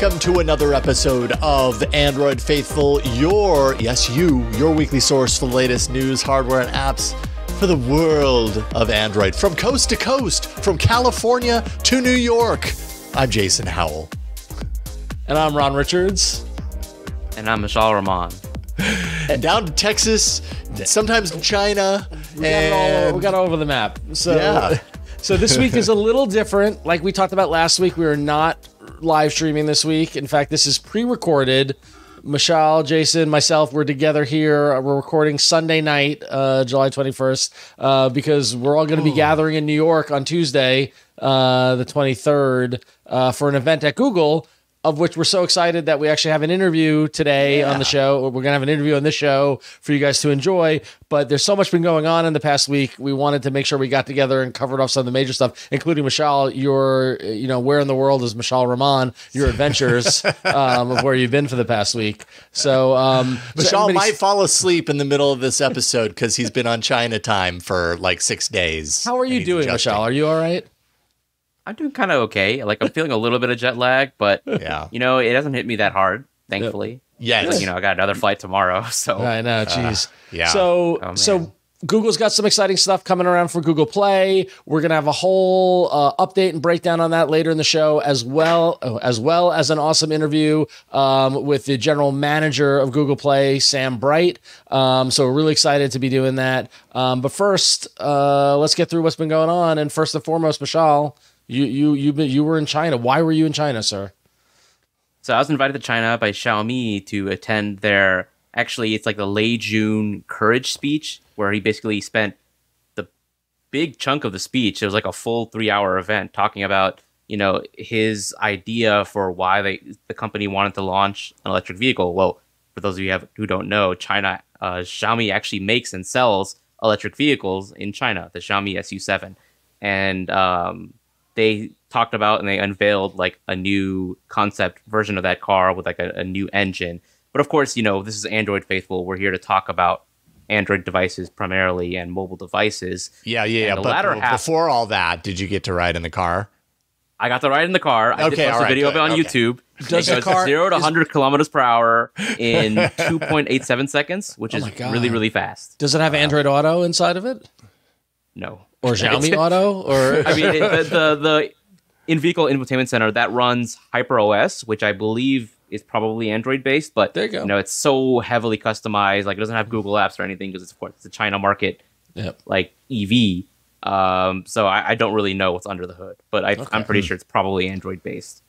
welcome to another episode of Android Faithful, your, yes, you, your weekly source for the latest news, hardware, and apps for the world of Android. From coast to coast, from California to New York, I'm Jason Howell. And I'm Ron Richards. And I'm Mishaal Rahman. And down to Texas, sometimes China. We got, and... all, we got all over the map. So, yeah. so this week is a little different. Like we talked about last week, we are not live streaming this week. In fact, this is pre-recorded. Mishaal, Jason, myself, we're together here. We're recording Sunday night, uh, July 21st, uh, because we're all going to be gathering in New York on Tuesday, uh, the 23rd, uh, for an event at Google of which we're so excited that we actually have an interview today yeah. on the show. We're going to have an interview on this show for you guys to enjoy. But there's so much been going on in the past week. We wanted to make sure we got together and covered off some of the major stuff, including Mishaal. Your, you know, where in the world is Mishaal Rahman? Your adventures um, of where you've been for the past week. So, um, Mishaal so might fall asleep in the middle of this episode because he's been on China time for like six days. How are you doing, adjusting. Mishaal? Are you all right? I'm doing kind of okay. Like I'm feeling a little bit of jet lag, but yeah, you know, it hasn't hit me that hard, thankfully. Yes. Like, you know, I got another flight tomorrow, so I know. Uh, jeez. Uh, yeah. So oh, so Google's got some exciting stuff coming around for Google Play. We're gonna have a whole uh, update and breakdown on that later in the show, as well oh, as well as an awesome interview um, with the general manager of Google Play, Sam Bright. Um, so we're really excited to be doing that. Um, but first, uh, let's get through what's been going on. And first and foremost, Mishaal, you you you you were in China. Why were you in China, sir? So I was invited to China by Xiaomi to attend their actually it's like the Lei Jun Courage speech where he basically spent the big chunk of the speech. It was like a full three hour event talking about you know his idea for why they the company wanted to launch an electric vehicle. Well, for those of you have, who don't know, China uh, Xiaomi actually makes and sells electric vehicles in China, the Xiaomi SU7, and um, they talked about and they unveiled like a new concept version of that car with like a, a new engine. But of course, you know, this is Android faithful. We're here to talk about Android devices primarily and mobile devices. Yeah, yeah, yeah. But half, before all that, did you get to ride in the car? I got to ride in the car. I okay, did post a video good. of it on okay. YouTube. Does it goes car zero to is... 100 kilometers per hour in 2.87 seconds, which oh is really, really fast. Does it have wow. Android Auto inside of it? No or Xiaomi Auto, or I mean, it, the, the the in vehicle infotainment center that runs HyperOS, which I believe is probably Android based, but there you go. You know, it's so heavily customized. Like it doesn't have Google Apps or anything because it's of course it's a China market, yep. like EV. Um, so I, I, don't really know what's under the hood, but I, am pretty sure it's probably Android based.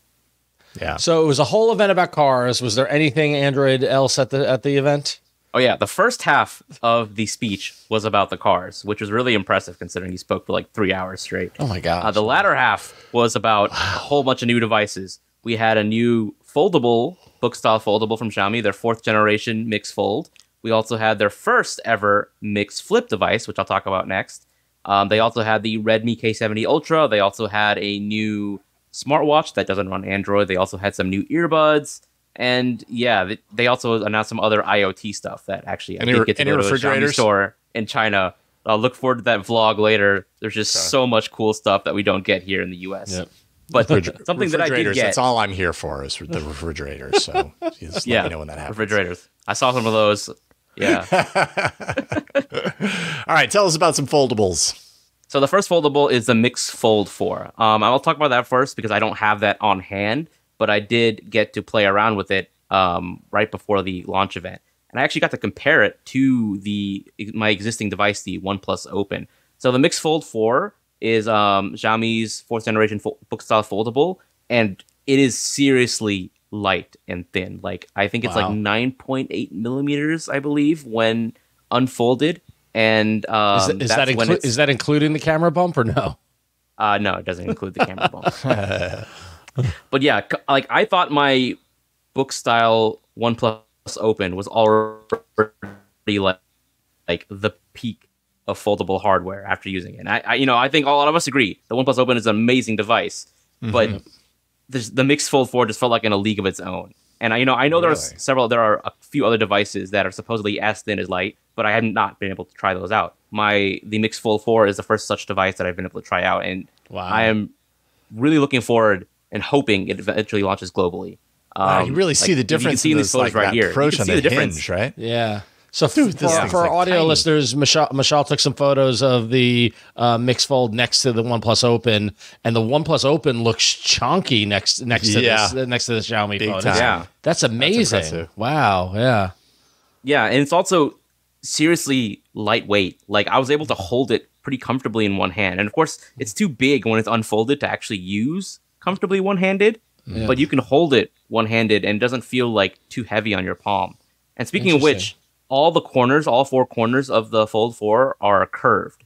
Yeah. So it was a whole event about cars. Was there anything Android else at the at the event? Oh yeah, the first half of the speech was about the cars, which was really impressive considering he spoke for like three hours straight. Oh my god! Uh, the latter half was about wow. a whole bunch of new devices. We had a new foldable book style foldable from Xiaomi, their fourth generation Mix Fold. We also had their first ever Mix Flip device, which I'll talk about next. Um, they also had the Redmi K70 Ultra. They also had a new smartwatch that doesn't run Android. They also had some new earbuds. And yeah, they also announced some other IoT stuff that actually I did get to go to a Xiaomi store in China. I'll look forward to that vlog later. There's just okay. so much cool stuff that we don't get here in the U.S. Yep. But Refriger- something that I did get. That's all I'm here for is the refrigerators. So just yeah, let me know when that happens. Refrigerators. I saw some of those. Yeah. all right. Tell us about some foldables. So the first foldable is the Mix Fold 4. Um, I'll talk about that first because I don't have that on hand but I did get to play around with it um, right before the launch event, and I actually got to compare it to the my existing device, the OnePlus Open. So the Mix Fold 4 is um, Xiaomi's fourth generation fo- book style foldable, and it is seriously light and thin. Like I think it's wow. like 9.8 millimeters, I believe, when unfolded. And um, is, that, is, that inclu- is that including the camera bump or no? Uh, no, it doesn't include the camera bump. but yeah, like I thought my book style OnePlus Open was already like like the peak of foldable hardware after using it. And I, I you know, I think a lot of us agree the OnePlus Open is an amazing device, mm-hmm. but the Mix Fold 4 just felt like in a league of its own. And I, you know, I know really? there's several, there are a few other devices that are supposedly as thin as light, but I have not been able to try those out. My the Mix Fold 4 is the first such device that I've been able to try out, and wow. I am really looking forward and hoping it eventually launches globally. Um, wow, you really like, see the difference. You can see in these photos like, right here. Approach you can see the, the difference. hinge, right? Yeah. So for, Dude, this for, for like, audio tiny. listeners, Mishaal, Mishaal took some photos of the uh, mix fold next to the OnePlus Open, and the OnePlus Open looks chunky next next to Yeah. this next to the Xiaomi Big phone. time. Yeah. That's amazing. impressive. wow. Yeah. Yeah, and it's also seriously lightweight. Like I was able to hold it pretty comfortably in one hand, and of course, it's too big when it's unfolded to actually use comfortably one-handed. But you can hold it one-handed, and it doesn't feel like too heavy on your palm. And speaking of which, all the corners, all four corners of the Fold 4 are curved.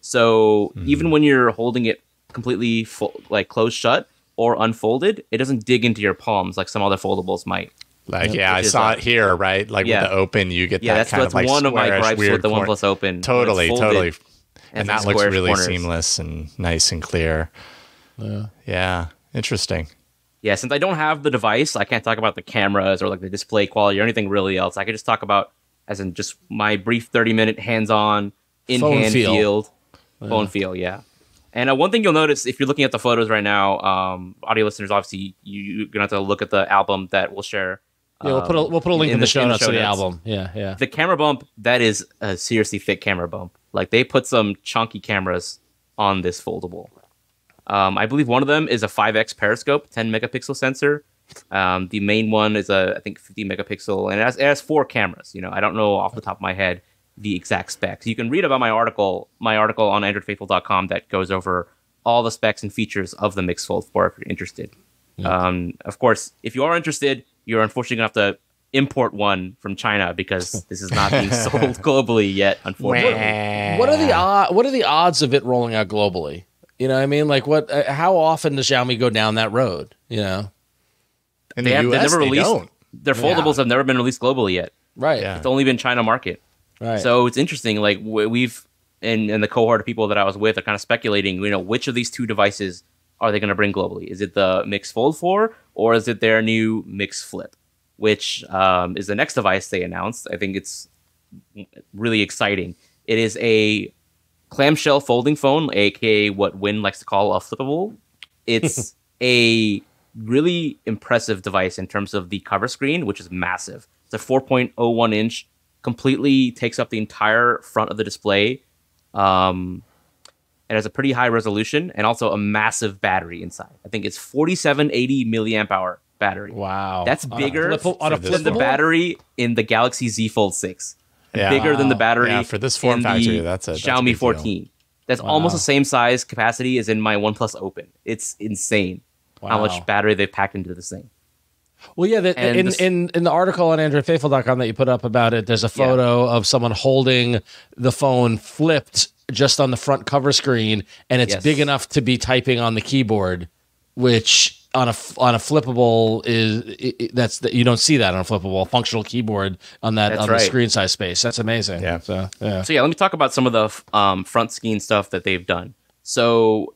So even when you're holding it completely full, like closed shut or unfolded, it doesn't dig into your palms like some other foldables might. Like, yeah, I saw uh, it here, right? Like yeah. with the open, you get Yeah, that that's kind that's of like one of my gripes with the corner. OnePlus Open. Totally, totally. and And that looks really corners. seamless and nice and clear. Yeah. Yeah. Interesting. Yeah, since I don't have the device, I can't talk about the cameras or like the display quality or anything really else. I can just talk about as in just my brief 30 minute hands on in hand feel. field phone feel, yeah. And uh, one thing you'll notice if you're looking at the photos right now, um, audio listeners, obviously you, you're gonna have to look at the album that we'll share. Yeah, we'll put a um, we'll put a link in, the, show notes to the album. Yeah, yeah. The camera bump that is a seriously thick camera bump. Like they put some chunky cameras on this foldable. Um, I believe one of them is a 5x periscope, 10 megapixel sensor. Um, the main one is a I think 50 megapixel, and it has, it has four cameras. You know, I don't know off the top of my head the exact specs. You can read about my article, my article on AndroidFaithful.com that goes over all the specs and features of the Mix Fold 4 if you're interested. Um, of course, if you are interested, you're unfortunately gonna have to import one from China because this is not being sold globally yet. Unfortunately, What are the odd, what are the odds of it rolling out globally? You know, what I mean, like what? Uh, how often does Xiaomi go down that road? You know, In they the have US, they've never they released don't. their foldables have never been released globally yet. right? Yeah. It's only been China market. Right. So it's interesting. Like we've and and the cohort of people that I was with are kind of speculating. You know, which of these two devices are they going to bring globally? Is it the Mix Fold 4 or is it their new Mix Flip, which um, is the next device they announced? I think it's really exciting. It is a clamshell folding phone, aka what Win likes to call a flippable. It's a really impressive device in terms of the cover screen, which is massive. It's a 4.01 inch, completely takes up the entire front of the display. Um, it has a pretty high resolution and also a massive battery inside. I think it's 4780 milliamp hour battery. wow, That's bigger On a bigger on a than the battery in the Galaxy Z Fold 6. Yeah. Bigger than the battery Yeah, for this form in the factor, that's a- that's Xiaomi big deal. 14. That's almost the same size capacity as in my OnePlus Open. It's insane how much battery they've packed into this thing. Well, yeah. The, in, this- in in the article on AndroidFaithful.com that you put up about it, there's a photo of someone holding the phone flipped just on the front cover screen, and it's Yes. big enough to be typing on the keyboard, which on a f- on a flippable is i i that's the, you don't see that on a flippable functional keyboard on that That's on right. the screen size space. That's amazing. Yeah. So yeah. So yeah, let me talk about some of the um, front screen stuff that they've done. So,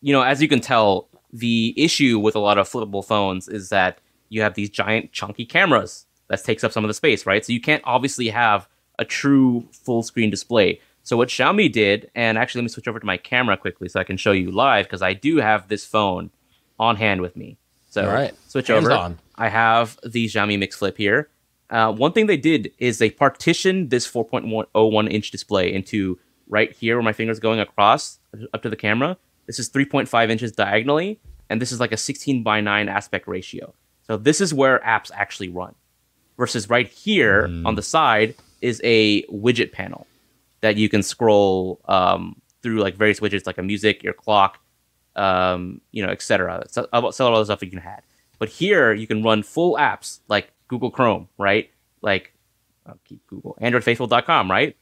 you know, as you can tell, the issue with a lot of flippable phones is that you have these giant chunky cameras that takes up some of the space, right? So you can't obviously have a true full screen display. So what Xiaomi did, and actually let me switch over to my camera quickly so I can show you live because I do have this phone on hand with me. So All right. switch Hands over. on. I have the Xiaomi Mix Flip here. Uh, one thing they did is they partitioned this 4.01 inch display into right here where my finger's going across up to the camera. This is 3.5 inches diagonally, and this is like a 16 by 9 aspect ratio. So this is where apps actually run. Versus right here on the side is a widget panel that you can scroll um, through like various widgets like a music, your clock, um, you know, etc. So, about several other stuff you can add. But here you can run full apps like Google Chrome, right? Like I'll keep Google AndroidFaithful.com, right?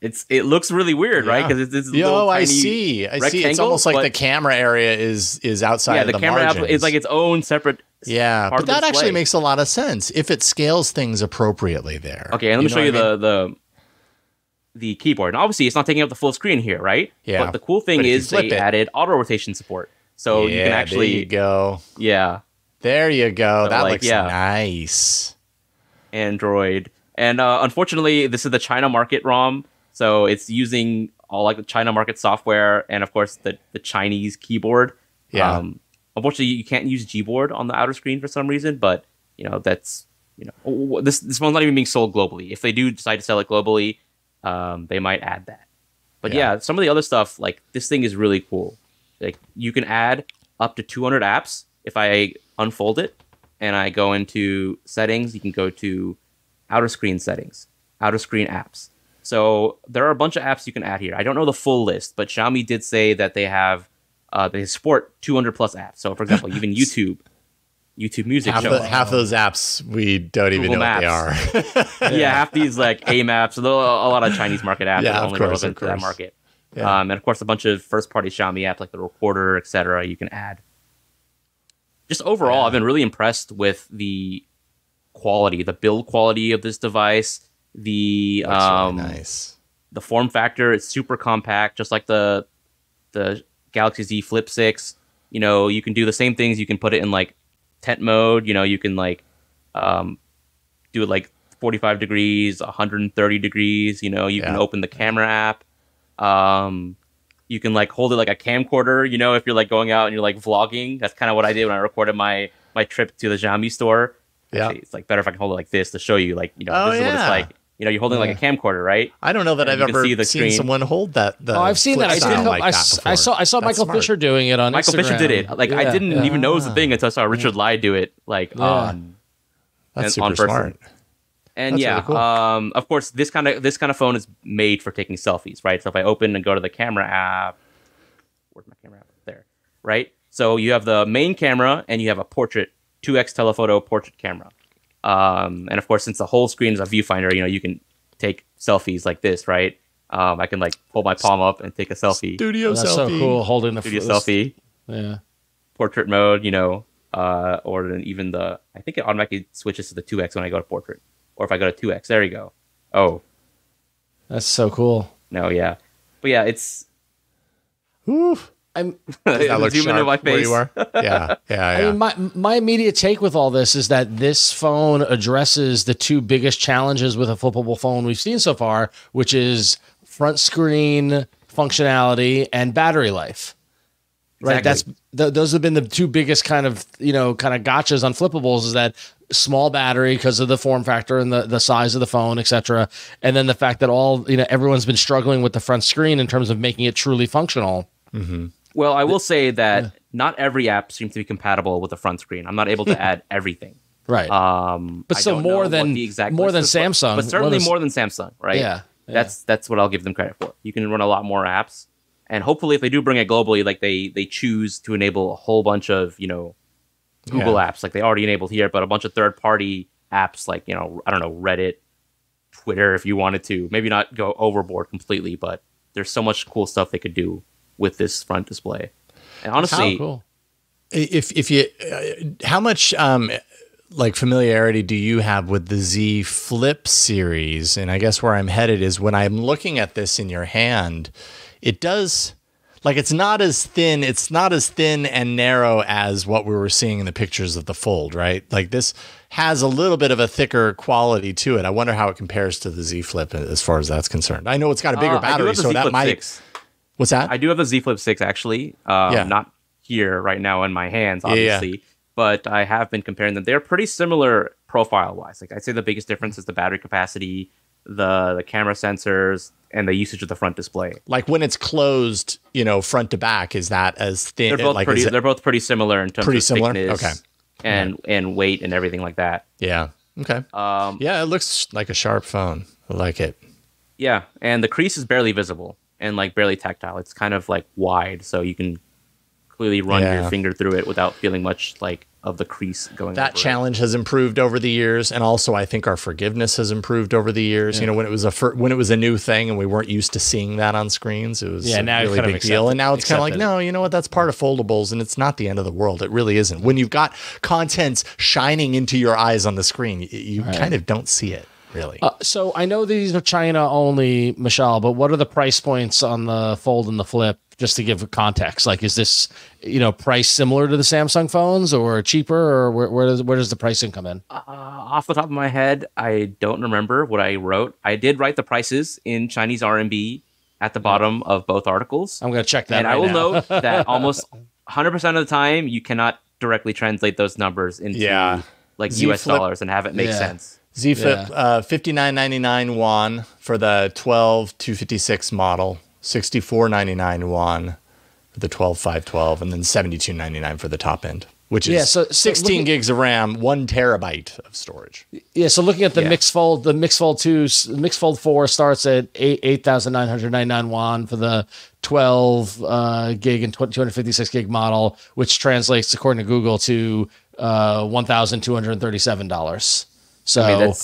It's it looks really weird, right? Because it's this little Yo, I see. I see. It's almost like the camera area is is outside yeah, of the, the, camera app margins. is like its own separate. yeah, but the that actually makes a lot of sense if it scales things appropriately there. Okay, and let me show you I mean? the the the keyboard. And obviously, it's not taking up the full screen here, right? Yeah. But the cool thing But if you is they it- added auto rotation support, so yeah, you can actually, there you go. yeah, There you go. So, that like, looks yeah. nice. Android. And uh, unfortunately, this is the China market ROM, so it's using all like the China market software and of course the the Chinese keyboard. Yeah. Um, unfortunately, you can't use Gboard on the outer screen for some reason, but you know that's you know this this one's not even being sold globally. If they do decide to sell it globally, um, they might add that. But yeah. yeah, some of the other stuff like this thing is really cool. Like you can add up to 200 apps if I unfold it and I go into settings. You can go to outer screen settings, outer screen apps. So there are a bunch of apps you can add here. I don't know the full list, but Xiaomi did say that they have uh, they support 200 plus apps. So for example, even YouTube YouTube Music. Half, the, half those apps we don't Google even know Maps. what they are. yeah, half these like A maps, a lot of Chinese market apps yeah, are only course, relevant to that market. Yeah. Um, and of course, a bunch of first-party Xiaomi apps like the Recorder, etc. You can add. Just overall, yeah. I've been really impressed with the quality, the build quality of this device. The um, really nice. The form factor is super compact, just like the the Galaxy Z Flip Six. You know, you can do the same things. You can put it in like tent mode. You know, you can like um, do it like 45 degrees, 130 degrees. You know, you yeah. can open the camera app. Um, you can like hold it like a camcorder. You know, if you're like going out and you're like vlogging. That's kind of what I did when I recorded my my trip to the Xiaomi store. Yeah, it's like better if I can hold it like this to show you like you know oh, this is what it's like. You know, you're holding yeah. like a camcorder, right? I don't know that and I've ever see seen someone hold that. oh, I've seen that. I didn't know. Like I, I, saw. I saw Michael smart. Fisher doing it on. Michael Instagram. Fisher did it. Like yeah. I didn't yeah. even know it was a thing until I saw Richard Lai do it. Like on. That's super on smart. And That's yeah, really cool. um, of course, this kind of this kind of phone is made for taking selfies, right? So if I open and go to the camera app, where's my camera app? There, right? So you have the main camera and you have a portrait, 2x telephoto portrait camera. Um, and of course, since the whole screen is a viewfinder, you know, you can take selfies like this, right? Um, I can like pull my palm up and take a selfie. Studio oh, that's selfie. so cool. Holding the studio selfie. Yeah. Portrait mode, you know, uh, or then even the I think it automatically switches to the two x when I go to portrait, or if I go to two x, there you go. Oh, that's so cool. No, yeah, but yeah, it's. Oof. I'm that zoom into my face. Where you are. Yeah, yeah, yeah. I mean, my my immediate take with all this is that this phone addresses the two biggest challenges with a flippable phone we've seen so far, which is front screen functionality and battery life. Right. Exactly. That's th- those have been the two biggest kind of you know kind of gotchas on flippables is that small battery because of the form factor and the, the size of the phone, etc. And then the fact that all you know everyone's been struggling with the front screen in terms of making it truly functional. Mm-hmm. Well, I will say that yeah. not every app seems to be compatible with the front screen. I'm not able to add everything. Right. Um, but so more than the exact more than Samsung, but certainly more than Samsung, right? Yeah, yeah. That's that's what I'll give them credit for. You can run a lot more apps, and hopefully, if they do bring it globally, like they they choose to enable a whole bunch of you know Google yeah. apps, like they already enabled here, but a bunch of third party apps, like you know I don't know Reddit, Twitter, if you wanted to, maybe not go overboard completely, but there's so much cool stuff they could do with this front display. And honestly, cool. if if you uh, how much um like familiarity do you have with the Z Flip series? And I guess where I'm headed is when I'm looking at this in your hand, it does like it's not as thin it's not as thin and narrow as what we were seeing in the pictures of the fold right like this has a little bit of a thicker quality to it i wonder how it compares to the z flip as far as that's concerned i know it's got a bigger uh, battery so that might 6. What's that? I do have the Z Flip 6 actually. Um, yeah. Not here right now in my hands, obviously. Yeah, yeah. But I have been comparing them. They're pretty similar profile wise. Like I'd say the biggest difference is the battery capacity, the the camera sensors, and the usage of the front display. Like when it's closed, you know, front to back, is that as thin? They're both like, pretty. They're both pretty similar in terms pretty of similar? thickness, okay, and and weight and everything like that. Yeah. Okay. Um, yeah, it looks like a sharp phone. I like it. Yeah, and the crease is barely visible and like barely tactile. It's kind of like wide, so you can clearly run yeah. your finger through it without feeling much like of the crease going. That challenge it. has improved over the years, and also I think our forgiveness has improved over the years. Yeah. You know, when it was a fir- when it was a new thing and we weren't used to seeing that on screens, it was yeah, now a really big deal. And now it's kind of like, no, you know what? That's part of foldables, and it's not the end of the world. It really isn't. When you've got contents shining into your eyes on the screen, you, you right. kind of don't see it really. Uh, so I know these are China only, Mishaal, but what are the price points on the Fold and the Flip? Just to give context, like is this you know price similar to the Samsung phones or cheaper, or where, where does where does the pricing come in? Uh, off the top of my head, I don't remember what I wrote. I did write the prices in Chinese RMB at the bottom of both articles. I'm going to check that. And right I will now. note that almost 100% of the time you cannot directly translate those numbers into yeah like Z US Flip, dollars and have it make yeah. sense. Z Flip, yeah. uh, fifty nine ninety nine won for the 12 256 model, sixty four ninety nine won for the twelve five twelve, and then seventy two ninety nine for the top end which is yeah, so, so 16 looking, gigs of RAM, one terabyte of storage. Yeah, so looking at the yeah. Mixfold, the Mixfold 2, Mixfold 4 starts at 8,999 8, won for the 12 uh, gig and 256 gig model, which translates, according to Google, to uh, $1,237. So I mean,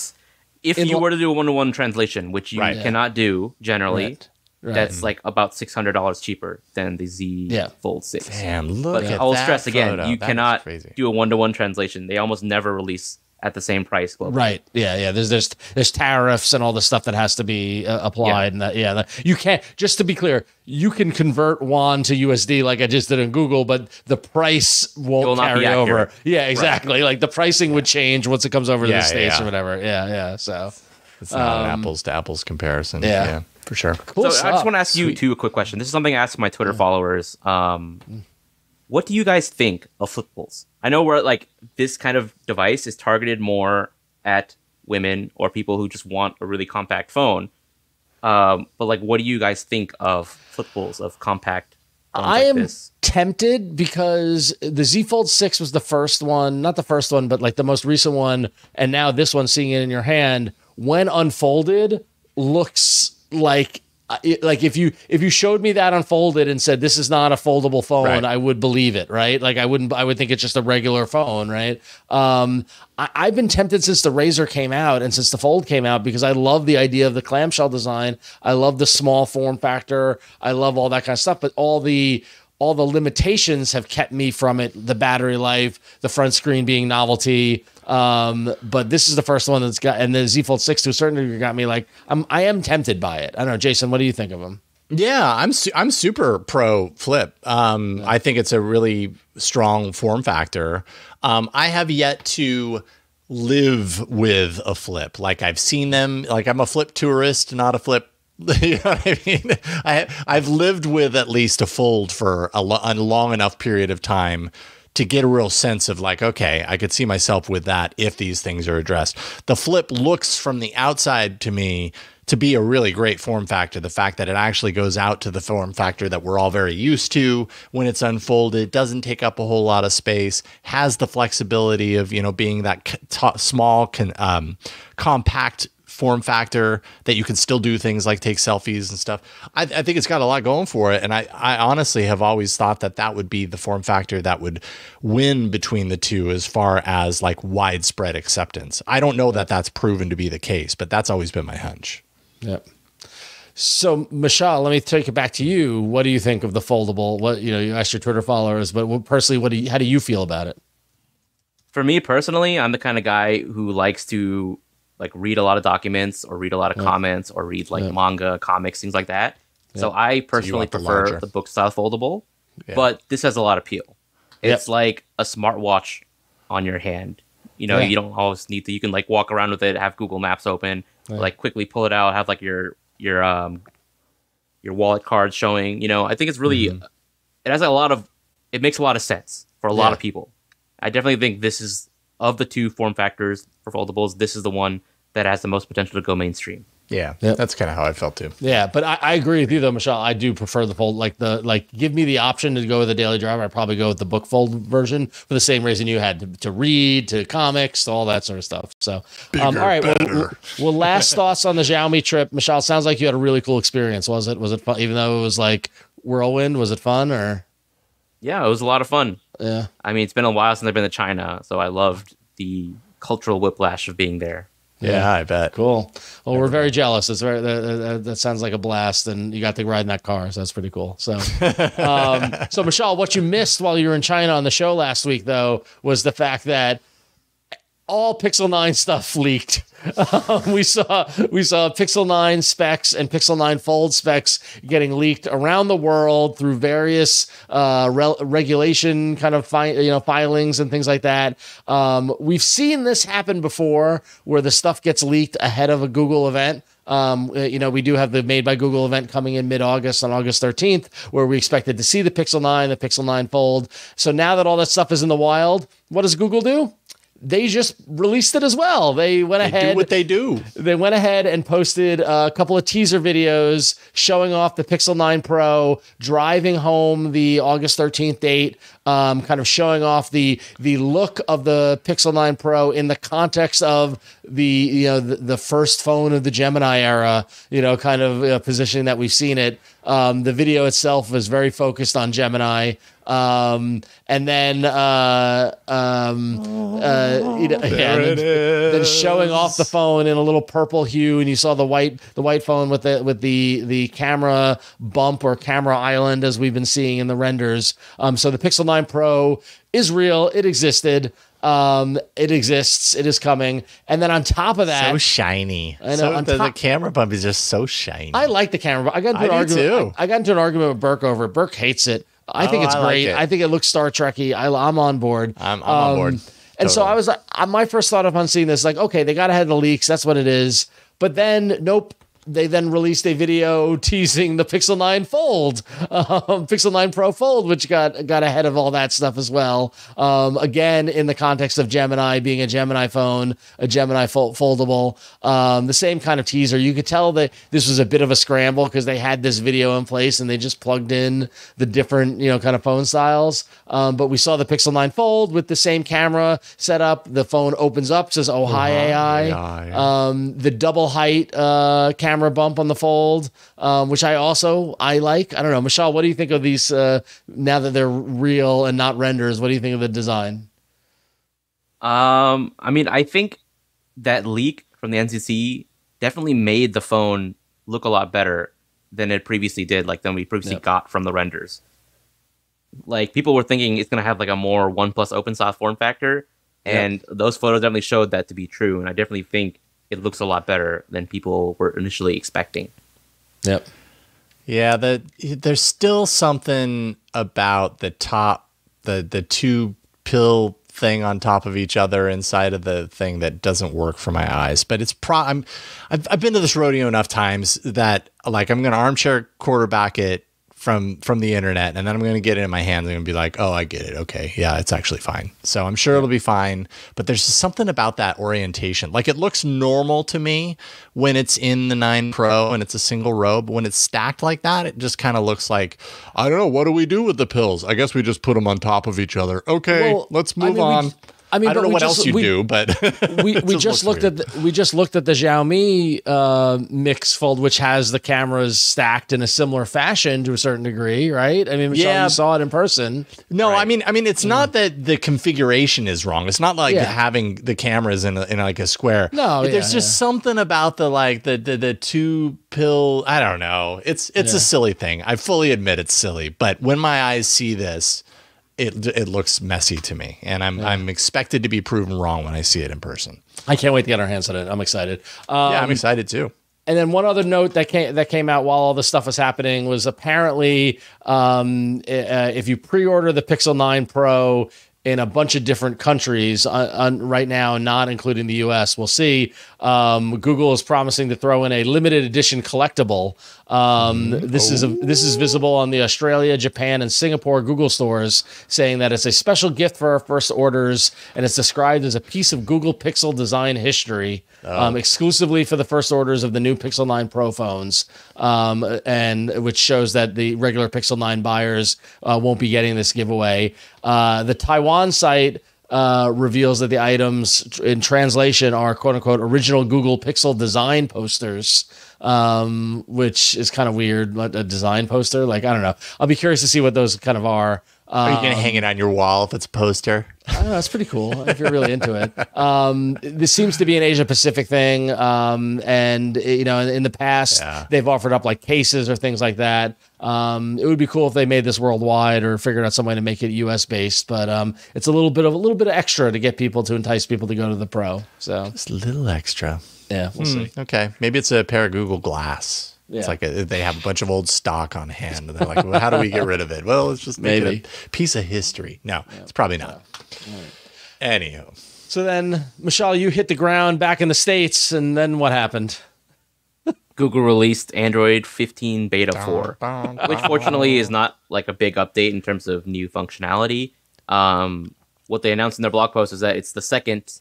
if you were to do a one to one translation, which you right. cannot do generally. Right. Right. That's like about six hundred dollars cheaper than the Z yeah. Fold Six. Damn, look but at I'll stress again, photo. you that cannot do a one to one translation. They almost never release at the same price globally. Right. Yeah. Yeah. There's there's there's tariffs and all the stuff that has to be uh, applied. Yeah. And that, yeah, that, you can't. Just to be clear, you can convert won to USD like I just did in Google, but the price won't carry over. Yeah. Exactly. Right. Like the pricing would change once it comes over yeah, to the states yeah. or whatever. Yeah. Yeah. So it's not um, an apples to apples comparison. yeah for sure. Cool so I just want to ask Sweet. you two a quick question. This is something I ask my Twitter yeah. followers. Um, what do you guys think of flipables? I know we're like this kind of device is targeted more at women or people who just want a really compact phone. Um, but like, what do you guys think of flipables of compact? I like am this? tempted because the Z Fold 6 was the first one, not the first one, but like the most recent one. And now this one, seeing it in your hand, when unfolded, looks like like if you if you showed me that unfolded and said this is not a foldable phone right. i would believe it right? Like i wouldn't i would think it's just a regular phone right? Um I, i've been tempted since the razr came out and since the fold came out because i love the idea of the clamshell design. I love the small form factor. I love all that kind of stuff but all the all the limitations have kept me from it the battery life the front screen being novelty um, but this is the first one that's got, and the Z Fold 6 to a certain degree got me like, I'm, I am tempted by it. I don't know, Jason, what do you think of them? Yeah, I'm su- I'm super pro flip. Um, yeah. I think it's a really strong form factor. Um, I have yet to live with a flip. Like I've seen them. Like I'm a flip tourist, not a flip you know what I mean? I I've lived with at least a fold for a, lo- a long enough period of time to get a real sense of like, okay, I could see myself with that if these things are addressed. The flip looks from the outside to me to be a really great form factor. The fact that it actually goes out to the form factor that we're all very used to when it's unfolded, doesn't take up a whole lot of space, has the flexibility of, you know, being that small, um, compact form factor that you can still do things like take selfies and stuff. I, I, think it's got a lot going for it. And I, I honestly have always thought that that would be the form factor that would win between the two as far as like widespread acceptance. I don't know that that's proven to be the case, but that's always been my hunch. Yep. So, Mishaal, let me take it back to you. What do you think of the foldable? What you know, you asked your Twitter followers, but personally, what do you, how do you feel about it? For me personally, I'm the kind of guy who likes to like read a lot of documents or read a lot of yeah. comments or read like yeah. manga, comics, things like that. Yeah. So I personally so prefer the, the, book style foldable, but this has a lot of appeal. It's like a smartwatch on your hand. You know, you don't always need to. You can like walk around with it, have Google Maps open, like quickly pull it out, have like your your um your wallet card showing. You know, I think it's really mm-hmm. it has a lot of it makes a lot of sense for a lot of people. I definitely think this is of the two form factors for foldables, this is the one that has the most potential to go mainstream. Yeah, yep. that's kind of how I felt too. Yeah, but I, I, agree with you though, Mishaal. I do prefer the fold, like the like. Give me the option to go with the daily driver. I probably go with the book fold version for the same reason you had to, to read, to comics, to all that sort of stuff. So, Bigger, um, all right. Well, well, last thoughts on the Xiaomi trip, Mishaal. Sounds like you had a really cool experience. Was it? Was it fun? Even though it was like whirlwind, was it fun or? Yeah, it was a lot of fun. Yeah. I mean, it's been a while since I've been to China, so I loved the cultural whiplash of being there. Yeah, yeah, I bet. Cool. Well, we're very jealous. It's very that, that, that, sounds like a blast, and you got to ride in that car, so that's pretty cool. So, um, so Mishaal, what you missed while you were in China on the show last week, though, was the fact that all Pixel 9 stuff leaked. Um, we saw we saw Pixel 9 specs and Pixel 9 Fold specs getting leaked around the world through various uh, re- regulation kind of fi- you know filings and things like that. Um, we've seen this happen before, where the stuff gets leaked ahead of a Google event. Um, uh, you know, we do have the Made by Google event coming in mid August on August 13th, where we expected to see the Pixel 9, the Pixel 9 Fold. So now that all that stuff is in the wild, what does Google do? They just released it as well. They went they ahead. Do what they do. They went ahead and posted a couple of teaser videos showing off the Pixel 9 Pro, driving home the August 13th date, um, kind of showing off the the look of the Pixel 9 Pro in the context of the you know the, the first phone of the Gemini era. You know, kind of uh, positioning that we've seen it. Um, the video itself was very focused on Gemini. Um, and then, uh, um, uh, you know, yeah, then, then, showing off the phone in a little purple hue, and you saw the white, the white phone with the with the the camera bump or camera island as we've been seeing in the renders. Um, so the Pixel 9 Pro is real; it existed. Um, it exists. It is coming. And then on top of that, so shiny. I know. So the, top, the, camera bump is just so shiny. I like the camera. I got into I an argument. I, I, got into an argument with Burke over it. Burke hates it. I think oh, it's I great. Like it. I think it looks Star Trekky. I, am on board. I'm, I'm um, on board. Totally. And so I was like, my first thought upon seeing this, like, okay, they got ahead of the leaks. That's what it is. But then, nope, they then released a video teasing the Pixel 9 Fold, um, Pixel 9 Pro Fold, which got got ahead of all that stuff as well. Um, again, in the context of Gemini being a Gemini phone, a Gemini fold- foldable, um, the same kind of teaser. You could tell that this was a bit of a scramble because they had this video in place and they just plugged in the different, you know, kind of phone styles. Um, but we saw the Pixel 9 Fold with the same camera setup. The phone opens up, says "Oh hi AI." AI. Um, the double height uh, camera camera bump on the fold, um, which I also I like. I don't know, Mishaal. What do you think of these uh, now that they're real and not renders? What do you think of the design? Um, I mean, I think that leak from the NCC definitely made the phone look a lot better than it previously did, like than we previously yep. got from the renders. Like people were thinking it's gonna have like a more OnePlus OpenSoft form factor, and yep. those photos definitely showed that to be true. And I definitely think it looks a lot better than people were initially expecting. Yep. Yeah, the, there's still something about the top, the the two pill thing on top of each other inside of the thing that doesn't work for my eyes. But it's pro. I'm, I've I've been to this rodeo enough times that like I'm gonna armchair quarterback it from from the internet and then I'm going to get it in my hands and be like, "Oh, I get it. Okay. Yeah, it's actually fine." So I'm sure it'll be fine, but there's something about that orientation. Like it looks normal to me when it's in the 9 Pro and it's a single row, but when it's stacked like that, it just kind of looks like, I don't know, what do we do with the pills? I guess we just put them on top of each other. Okay, well, let's move I mean, on. We, I mean, I don't know what just, else you we, do, but we, we just looked weird. at the, we just looked at the Xiaomi uh, Mix Fold, which has the cameras stacked in a similar fashion to a certain degree, right? I mean, Mishaal, yeah, you saw it in person. No, right? I mean, I mean, it's mm. not that the configuration is wrong. It's not like yeah. having the cameras in a, in like a square. No, yeah, there's just something about the like the the, the two pill. I don't know. It's it's a silly thing. I fully admit it's silly, but when my eyes see this it it looks messy to me, and I'm yeah. I'm expected to be proven wrong when I see it in person. I can't wait to get our hands on it. I'm excited. Um, yeah, I'm excited too. And then one other note that came that came out while all this stuff was happening was apparently um, uh, if you pre-order the Pixel 9 Pro, in a bunch of different countries uh, right now, not including the U.S. We'll see. Um, Google is promising to throw in a limited edition collectible. Um, this oh. is a, this is visible on the Australia, Japan, and Singapore Google stores, saying that it's a special gift for our first orders, and it's described as a piece of Google Pixel design history, oh. um, exclusively for the first orders of the new Pixel 9 Pro phones, um, and which shows that the regular Pixel 9 buyers uh, won't be getting this giveaway. Uh, the Taiwan site uh, reveals that the items in translation are quote unquote original Google Pixel design posters, um, which is kind of weird. A design poster, like I don't know. I'll be curious to see what those kind of are. Are you gonna um, hang it on your wall if it's a poster? I know, that's pretty cool if you're really into it. Um, this seems to be an Asia Pacific thing, um, and you know, in, in the past yeah. they've offered up like cases or things like that. Um, it would be cool if they made this worldwide or figured out some way to make it U.S. based, but um, it's a little bit of a little bit of extra to get people to entice people to go to the Pro. So just a little extra. Yeah, we'll mm, see. Okay, maybe it's a pair of Google Glass. Yeah. It's like a, they have a bunch of old stock on hand. And they're like, well, how do we get rid of it? Well, it's just maybe a piece of history. No, yeah. it's probably not. Yeah. Right. Anywho. So then, Mishaal, you hit the ground back in the States, and then what happened? Google released Android 15 Beta 4, which fortunately is not like a big update in terms of new functionality. Um, what they announced in their blog post is that it's the second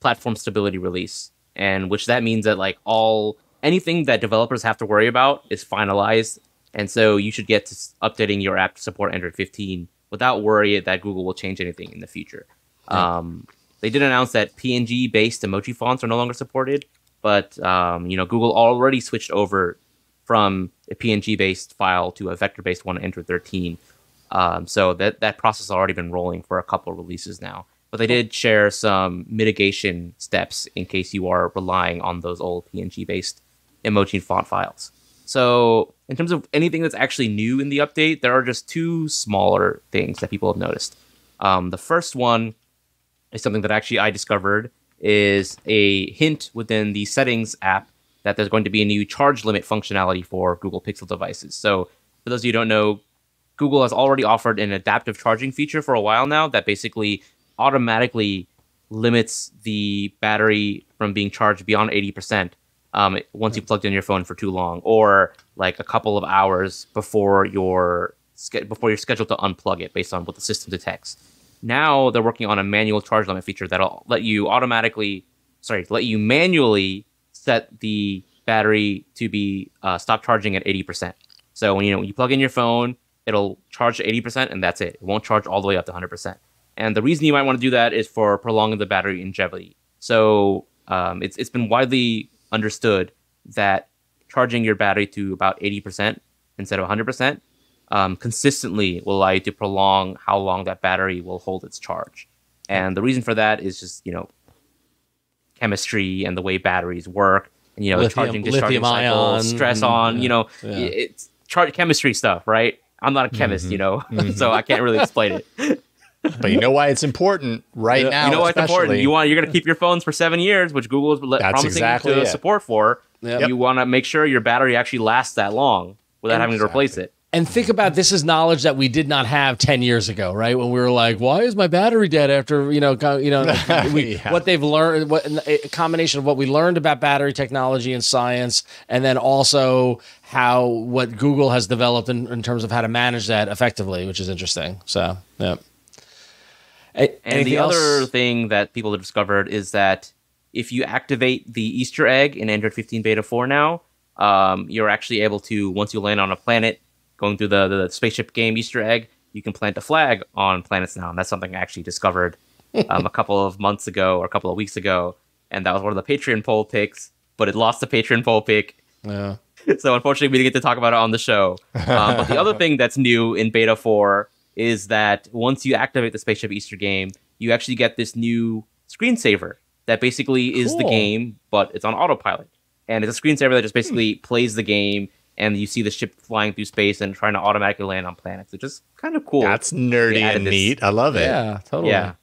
platform stability release, and which that means that like all anything that developers have to worry about is finalized, and so you should get to updating your app to support Android 15 without worry that Google will change anything in the future. Um, they did announce that PNG based emoji fonts are no longer supported, but um, you know Google already switched over from a PNG based file to a vector based one in Android 13. Um, so that that process has already been rolling for a couple of releases now. But they did share some mitigation steps in case you are relying on those old PNG based emoji font files. So in terms of anything that's actually new in the update, there are just two smaller things that people have noticed. Um, the first one is something that actually I discovered is a hint within the settings app that there's going to be a new charge limit functionality for Google Pixel devices. So for those of you who don't know, Google has already offered an adaptive charging feature for a while now that basically automatically limits the battery from being charged beyond 80% um, once you plugged in your phone for too long or like a couple of hours before you're before you're scheduled to unplug it based on what the system detects. Now they're working on a manual charge limit feature that'll let you automatically, sorry, let you manually set the battery to be uh, stop charging at 80%. So when you know when you plug in your phone, it'll charge to 80% and that's it. It won't charge all the way up to 100%. And the reason you might want to do that is for prolonging the battery longevity. So um, it's, it's been widely understood that charging your battery to about 80% instead of 100% um, consistently will allow you to prolong how long that battery will hold its charge. And the reason for that is just, you know, chemistry and the way batteries work, and, you know, lithium, charging, discharging cycle, stress on, yeah, you know, yeah. it's charge chemistry stuff, right? I'm not a chemist, mm-hmm. you know, mm-hmm. so I can't really explain it. but you know why it's important right yeah. now. You know why it's important. You want you're going to keep your phones for seven years, which Google is le- promising exactly to it. support for. Yep. You want to make sure your battery actually lasts that long without exactly. having to replace it. And think about this is knowledge that we did not have 10 years ago, right? When we were like, why is my battery dead after, you know, you know, we, yeah. what they've learned, what a combination of what we learned about battery technology and science, and then also how what Google has developed in, in terms of how to manage that effectively, which is interesting. So, yeah. And the else? other thing that people have discovered is that if you activate the Easter egg in Android 15 Beta 4 now, um, you're actually able to, once you land on a planet, going through the, the spaceship game Easter egg, you can plant a flag on planets now. And that's something I actually discovered um, a couple of months ago or a couple of weeks ago. And that was one of the Patreon poll picks, but it lost the Patreon poll pick. Yeah. so unfortunately, we didn't get to talk about it on the show. Um, but the other thing that's new in Beta 4 is that once you activate the Spaceship Easter game, you actually get this new screensaver that basically is the game, but it's on autopilot. And it's a screensaver that just basically hmm. plays the game and you see the ship flying through space and trying to automatically land on planets, which is kind of cool. That's nerdy and this, neat. I love it. Yeah, totally. Yeah.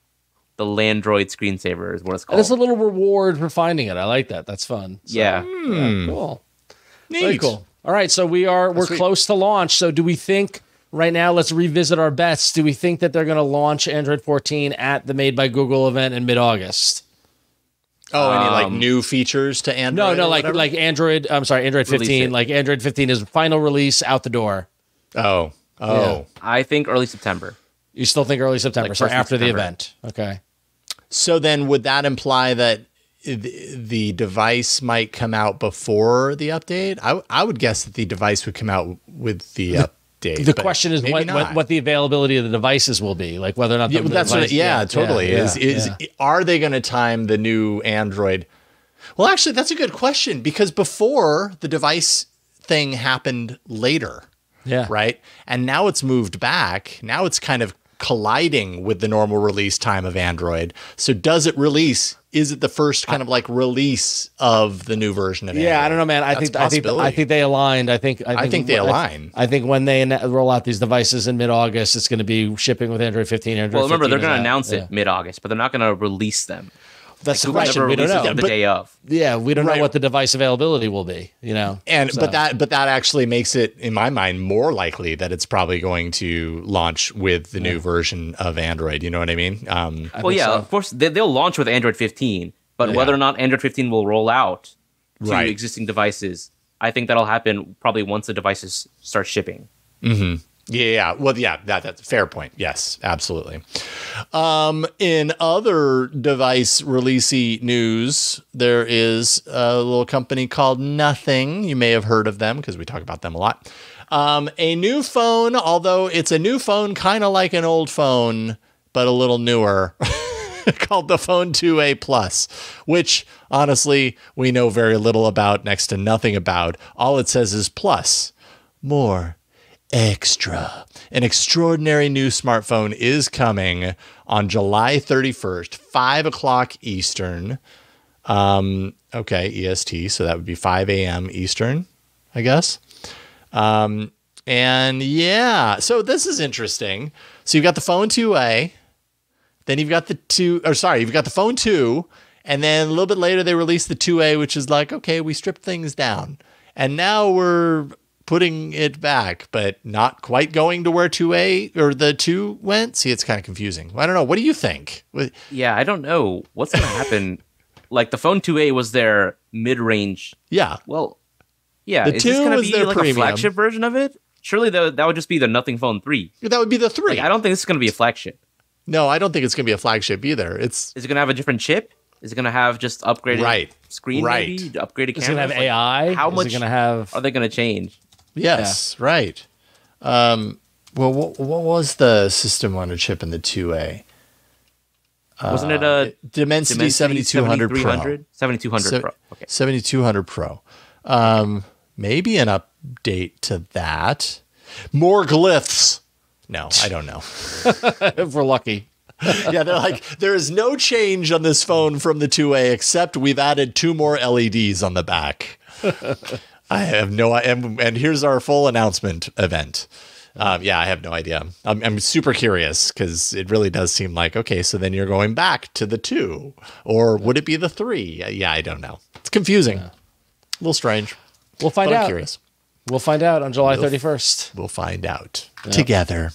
The Landroid screensaver is what it's called. And it's a little reward for finding it. I like that. That's fun. So, yeah. yeah. Hmm. Cool. Neat. Very cool. All right, so we are we're close to launch. So do we think right now let's revisit our bets. Do we think that they're going to launch Android 14 at the Made by Google event in mid-August? Oh, any like um, new features to Android? No, no, like like Android. I'm sorry, Android 15. Like Android 15 is final release out the door. Oh, oh. Yeah. I think early September. You still think early September? Like so after September. the event. Okay. So then, would that imply that the device might come out before the update? I I would guess that the device would come out with the. Uh, date. The question is what, what, what the availability of the devices will be, like whether or not. The, yeah, that's device, what, yeah, yeah, totally. Yeah, is is are they going to time the new Android? Well, actually, that's a good question because before the device thing happened later. Yeah. Right. And now it's moved back. Now it's kind of colliding with the normal release time of Android. So does it release? Is it the first kind of like release of the new version of Android? yeah, Android? I don't know, man. I think I think I think they aligned. I think I think, I think they align. I, I, think when they roll out these devices in mid-August, it's going to be shipping with Android 15. Android well, remember they're going to announce it yeah. mid-August, but they're not going to release them. That's like, the question. We don't know. The but, day of. Yeah, we don't right. know what the device availability will be. You know, and so. but that but that actually makes it, in my mind, more likely that it's probably going to launch with the yeah. new version of Android. You know what I mean? Um, I well, yeah, so. of course they, will launch with Android 15, but yeah. whether or not Android 15 will roll out to right. existing devices, I think that'll happen probably once the devices start shipping. Mm-hmm. Yeah, well, yeah, that, that's a fair point. Yes, absolutely. Um, in other device releasey news, there is a little company called Nothing. You may have heard of them because we talk about them a lot. Um, a new phone, although it's a new phone, kind of like an old phone, but a little newer. called the Phone 2a Plus, which honestly we know very little about, next to nothing about. All it says is plus, more, extra. An extraordinary new smartphone is coming on July 31st, 5 o'clock Eastern. Um, okay, EST, so that would be 5 a.m. Eastern, I guess. Um, and yeah, so this is interesting. So you've got the phone 2A, then you've got the two, or sorry, you've got the phone 2, and then a little bit later they released the 2A, which is like, okay, we stripped things down. And now we're putting it back, but not quite going to where 2A or the 2 went. See, it's kind of confusing. I don't know. What do you think? Yeah, I don't know. What's going to happen? like the phone 2A was their mid range. Yeah. Well, yeah. The is 2 this going to be like premium. a flagship version of it? Surely the, that would just be the Nothing Phone 3. That would be the 3. Like, I don't think this is going to be a flagship. No, I don't think it's going to be a flagship either. It's Is it going to have a different chip? Is it going to have just upgraded right. screen? Right. Maybe upgraded Is it going to have AI? How Is much it going to have? Are they going to change? Yes, yeah. right. Um, well, what, what, was the system on a chip in the 2A? Wasn't it a Dimensity, Dimensity 7200 Pro? 7200 Se- Pro. Okay. 7200 Pro. Um, maybe an update to that. More glyphs. No, I don't know. if we're lucky. yeah, they're like, there is no change on this phone from the 2A except we've added two more LEDs on the back. I have no and, and here's our full announcement event. Um, yeah, I have no idea. I'm, I'm super curious because it really does seem like okay. So then you're going back to the two, or would it be the three? Yeah, I don't know. It's confusing, yeah. a little strange. We'll find out. I'm curious. We'll find out on July 31st. We'll find out yep. together.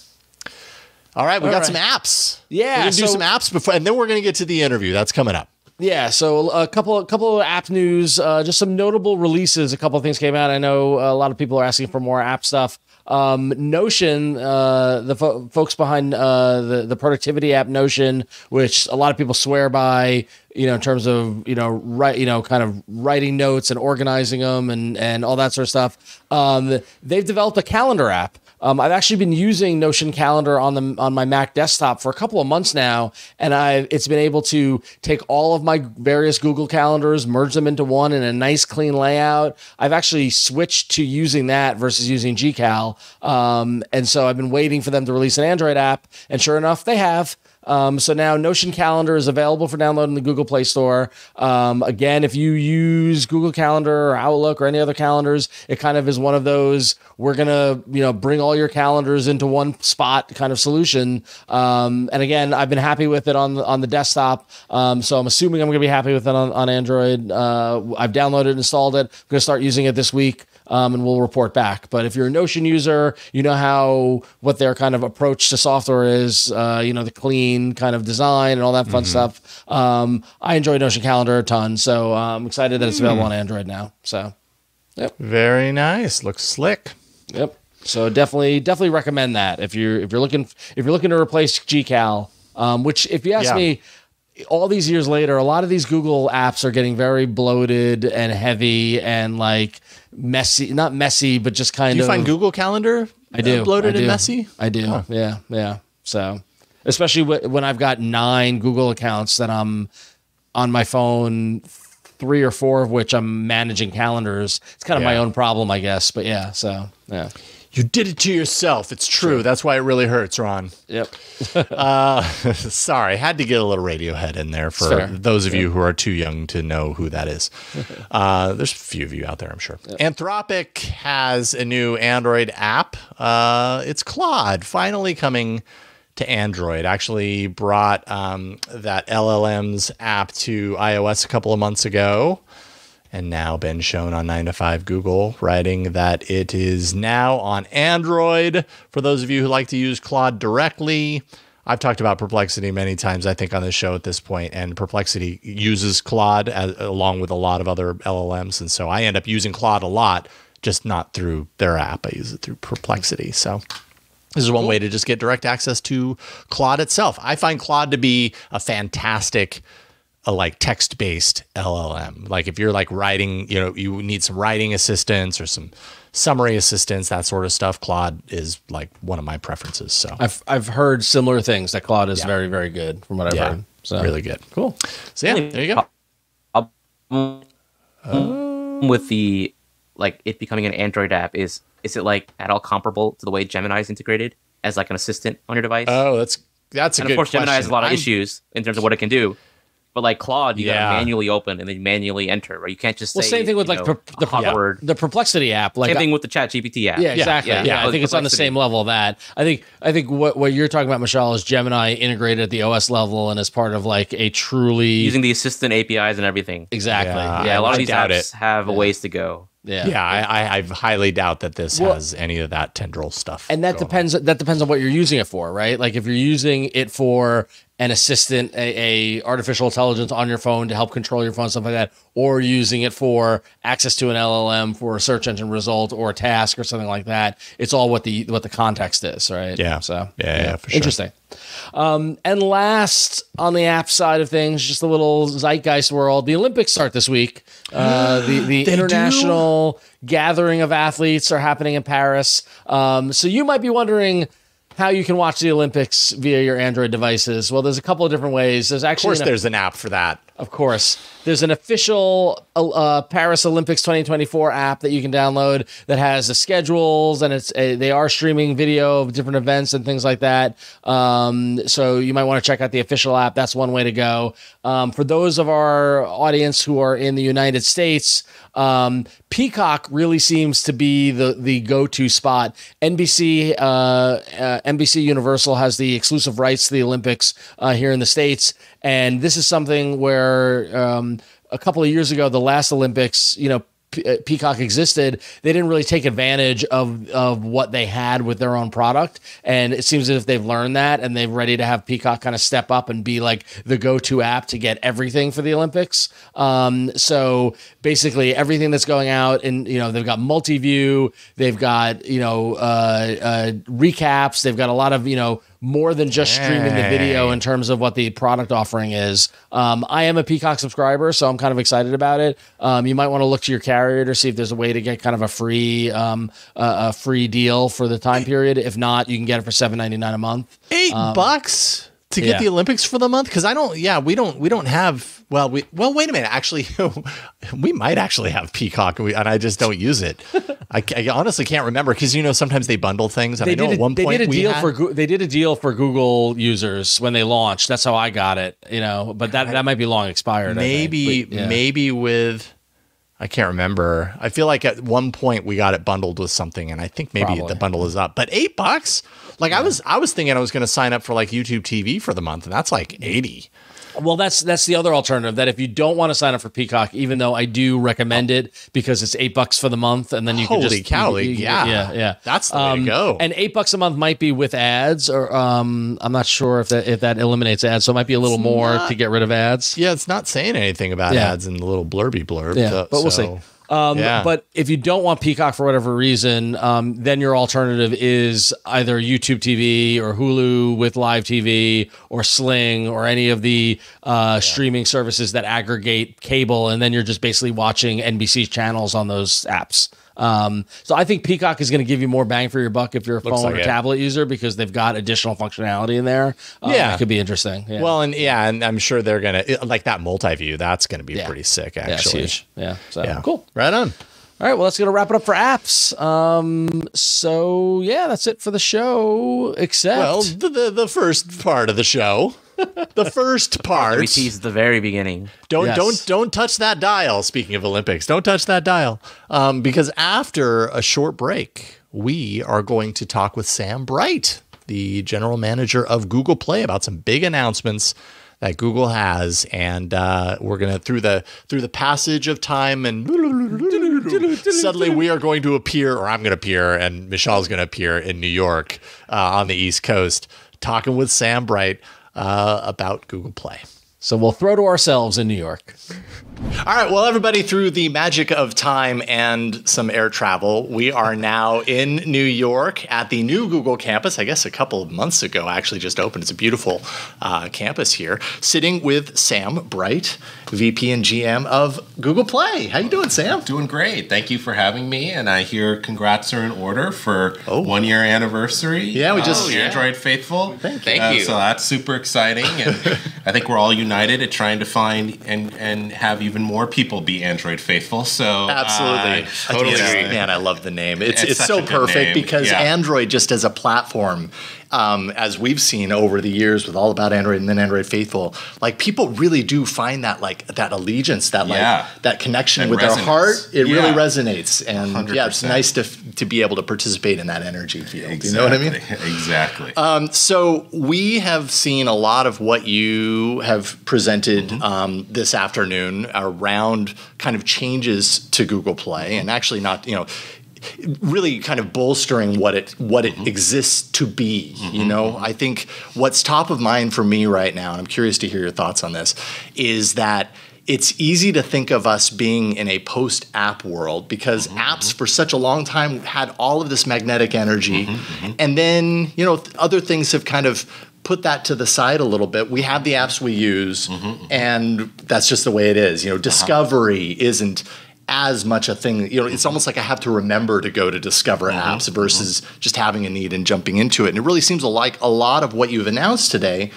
All right, we All got right. some apps. Yeah, we're gonna so, do some apps before, and then we're gonna get to the interview. That's coming up. Yeah, so a couple, a couple of app news, uh, just some notable releases. A couple of things came out. I know a lot of people are asking for more app stuff. Um, Notion, uh, the fo- folks behind uh, the the productivity app Notion, which a lot of people swear by, you know, in terms of you know, write, you know, kind of writing notes and organizing them and and all that sort of stuff. Um, they've developed a calendar app um, I've actually been using Notion Calendar on the on my Mac desktop for a couple of months now, and I it's been able to take all of my various Google calendars, merge them into one in a nice clean layout. I've actually switched to using that versus using GCal, um, and so I've been waiting for them to release an Android app, and sure enough, they have. Um, so now Notion Calendar is available for download in the Google Play Store. Um, again, if you use Google Calendar or Outlook or any other calendars, it kind of is one of those we're gonna you know bring all your calendars into one spot kind of solution. Um, and again, I've been happy with it on the, on the desktop, um, so I'm assuming I'm gonna be happy with it on, on Android. Uh, I've downloaded, and installed it. I'm gonna start using it this week um, and we'll report back. But if you're a Notion user, you know how what their kind of approach to software is. Uh, you know the clean kind of design and all that fun mm-hmm. stuff. Um, I enjoy Notion Calendar a ton, so uh, I'm excited that it's available mm. on Android now. So, yep, very nice. Looks slick. Yep. So definitely, definitely recommend that if you're if you're looking if you're looking to replace GCal, um, which if you ask yeah. me, all these years later, a lot of these Google apps are getting very bloated and heavy and like messy. Not messy, but just kind of. Do you find Google Calendar? I do. Uh, bloated I do. and messy. I do. Huh. Yeah, yeah. So, especially when I've got nine Google accounts that I'm on my phone, three or four of which I'm managing calendars. It's kind of yeah. my own problem, I guess. But yeah, so yeah. You did it to yourself. It's true. That's why it really hurts, Ron. Yep. uh, sorry, had to get a little Radiohead in there for those of you who are too young to know who that is. Uh, there's a few of you out there, I'm sure. Yep. Anthropic has a new Android app. Uh, it's Claude, finally coming to Android. Actually, brought um, that LLM's app to iOS a couple of months ago and now been shown on 9 to 5 Google, writing that it is now on Android. For those of you who like to use Claude directly, I've talked about Perplexity many times, I think, on the show at this point, and Perplexity uses Claude as, along with a lot of other LLMs. And so I end up using Claude a lot, just not through their app. I use it through Perplexity. So This is one way to just get direct access to Claude itself. I find Claude to be a fantastic a like text-based LLM. Like if you're like writing, you know, you need some writing assistance or some summary assistance, that sort of stuff. Claude is like one of my preferences. So I've I've heard similar things that Claude is yeah. very very good from what I've yeah, heard. So really good. Cool. So yeah, there you go. Uh, with the like it becoming an Android app is is it like at all comparable to the way Gemini is integrated as like an assistant on your device? Oh, that's that's a and. Of course, question. Gemini has a lot of I'm, issues in terms of what it can do. But like Claude, you yeah. gotta manually open and then manually enter, right? You can't just well, say, same thing with like know, the yeah. the Perplexity app. Like same thing with the Chat GPT app. Yeah, exactly. Yeah, yeah. I think it's on the same level of that. I think I think what what you're talking about, Mishaal, is Gemini integrated at the OS level and as part of like a truly using the assistant APIs and everything. Exactly. Yeah, a lot of these apps it. have a ways to go. Yeah, yeah, I, I highly doubt that this well, has any of that tendril stuff. And that depends. On. That depends on what you're using it for, right? Like if you're using it for an assistant, a, a, artificial intelligence on your phone to help control your phone, stuff like that, or using it for access to an LLM for a search engine result or a task or something like that. It's all what the what the context is, right? Yeah. So yeah, yeah, yeah for sure. Interesting. Um, and last on the app side of things, just a little zeitgeist world. The Olympics start this week. Uh, the the international do? gathering of athletes are happening in Paris. Um, so you might be wondering how you can watch the Olympics via your Android devices. Well, there's a couple of different ways. There's actually of course, an, there's an app for that. Of course, there's an official uh, uh Paris Olympics 2024 app that you can download that has the schedules and it's a, they are streaming video of different events and things like that. Um, so you might want to check out the official app. That's one way to go. Um, for those of our audience who are in the United States, um, Peacock really seems to be the the go to spot. NBC uh, uh, NBC Universal has the exclusive rights to the Olympics uh, here in the states, and this is something where um, a couple of years ago, the last Olympics, you know, uh, Peacock existed, they didn't really take advantage of of what they had with their own product. And it seems as if they've learned that and they're ready to have Peacock kind of step up and be like the go to app to get everything for the Olympics. Um, so basically, everything that's going out, and you know, they've got multi view, they've got you know uh, uh, recaps, they've got a lot of you know more than just streaming the video in terms of what the product offering is. Um, I am a Peacock subscriber, so I'm kind of excited about it. Um, you might want to look to your carrier to see if there's a way to get kind of a free um, uh, a free deal for the time period. If not, you can get it for seven ninety nine a month. Eight um, bucks to get yeah. the Olympics for the month because I don't. Yeah, we don't. We don't have well, we well wait a minute. Actually, we might actually have Peacock, and, I just don't use it. I, I honestly can't remember because you know sometimes they bundle things. And they I know did at one point they did a deal for they did a deal for Google users when they launched. That's how I got it. You know, but that that might be long expired. Maybe but, yeah. maybe with. I can't remember. I feel like at one point we got it bundled with something, and I think maybe Probably. the bundle is up. But eight bucks, like yeah. I was, I was thinking I was going to sign up for like YouTube TV for the month, and that's like eighty. Well, that's that's the other alternative. That if you don't want to sign up for Peacock, even though I do recommend it because it's eight bucks for the month, and then you Holy can just cow, you, you, yeah, yeah, yeah. That's the um, way to um, go. And eight bucks a month might be with ads, or um, I'm not sure if that if that eliminates ads. So it might be a little it's more not, to get rid of ads. Yeah, it's not saying anything about yeah. ads in the little blurby blurb. Yeah, so, but we'll see. Um, yeah. But if you don't want Peacock for whatever reason, um, then your alternative is either YouTube TV or Hulu with live TV or Sling or any of the uh, yeah. streaming services that aggregate cable, and then you're just basically watching NBC channels on those apps. Um, so I think Peacock is going to give you more bang for your buck if you're a Looks phone like or it. tablet user because they've got additional functionality in there. Um, yeah, it could be interesting. Yeah. Well, and yeah, and I'm sure they're gonna like that multi-view. That's going to be yeah. pretty sick. Actually, yeah. Yeah. So yeah. cool. Right on. All right, well, let's gonna wrap it up for apps. Um, so yeah, that's it for the show. Except well, the, the, the first part of the show the first part. We teased the very beginning. Don't yes. don't don't touch that dial. Speaking of Olympics, don't touch that dial. Um, because after a short break, we are going to talk with Sam Bright, the general manager of Google Play, about some big announcements that Google has, and uh, we're gonna through the through the passage of time and suddenly we are going to appear, or I'm going to appear, and Mishaal's going to appear in New York uh, on the East Coast, talking with Sam Bright uh, about Google Play. So we'll throw to ourselves in New York. All right, well, everybody, through the magic of time and some air travel, we are now in New York at the new Google campus. I guess a couple of months ago, actually, just opened. It's a beautiful uh, campus here. Sitting with Sam Bright, VP and GM of Google Play. How you doing, Sam? Doing great. Thank you for having me. And I hear congrats are in order for oh. one year anniversary. Yeah, we just oh, yeah. Android Faithful. Thank you. Uh, so that's super exciting, and I think we're all united at trying to find and and have even more people be Android faithful. So absolutely, uh, totally Man, I love the name. It's it's, it's so perfect because yeah. Android just as a platform um, as we've seen over the years with all about Android and then Android Faithful, like people really do find that like that allegiance, that like yeah. that connection that with resonates. their heart. It yeah. really resonates, and 100%. yeah, it's nice to to be able to participate in that energy field. Exactly. You know what I mean? Exactly. Um, so we have seen a lot of what you have presented mm-hmm. um, this afternoon around kind of changes to Google Play, and actually not you know really kind of bolstering what it what it mm-hmm. exists to be. Mm-hmm. You know, I think what's top of mind for me right now, and I'm curious to hear your thoughts on this, is that it's easy to think of us being in a post app world because mm-hmm. apps for such a long time had all of this magnetic energy mm-hmm, mm-hmm. and then you know other things have kind of put that to the side a little bit we have the apps we use mm-hmm, mm-hmm. and that's just the way it is you know uh-huh. discovery uh-huh. isn't as much a thing. You know, it's almost like I have to remember to go to discover mm-hmm. apps versus mm-hmm. just having a need and jumping into it. And it really seems like a lot of what you've announced today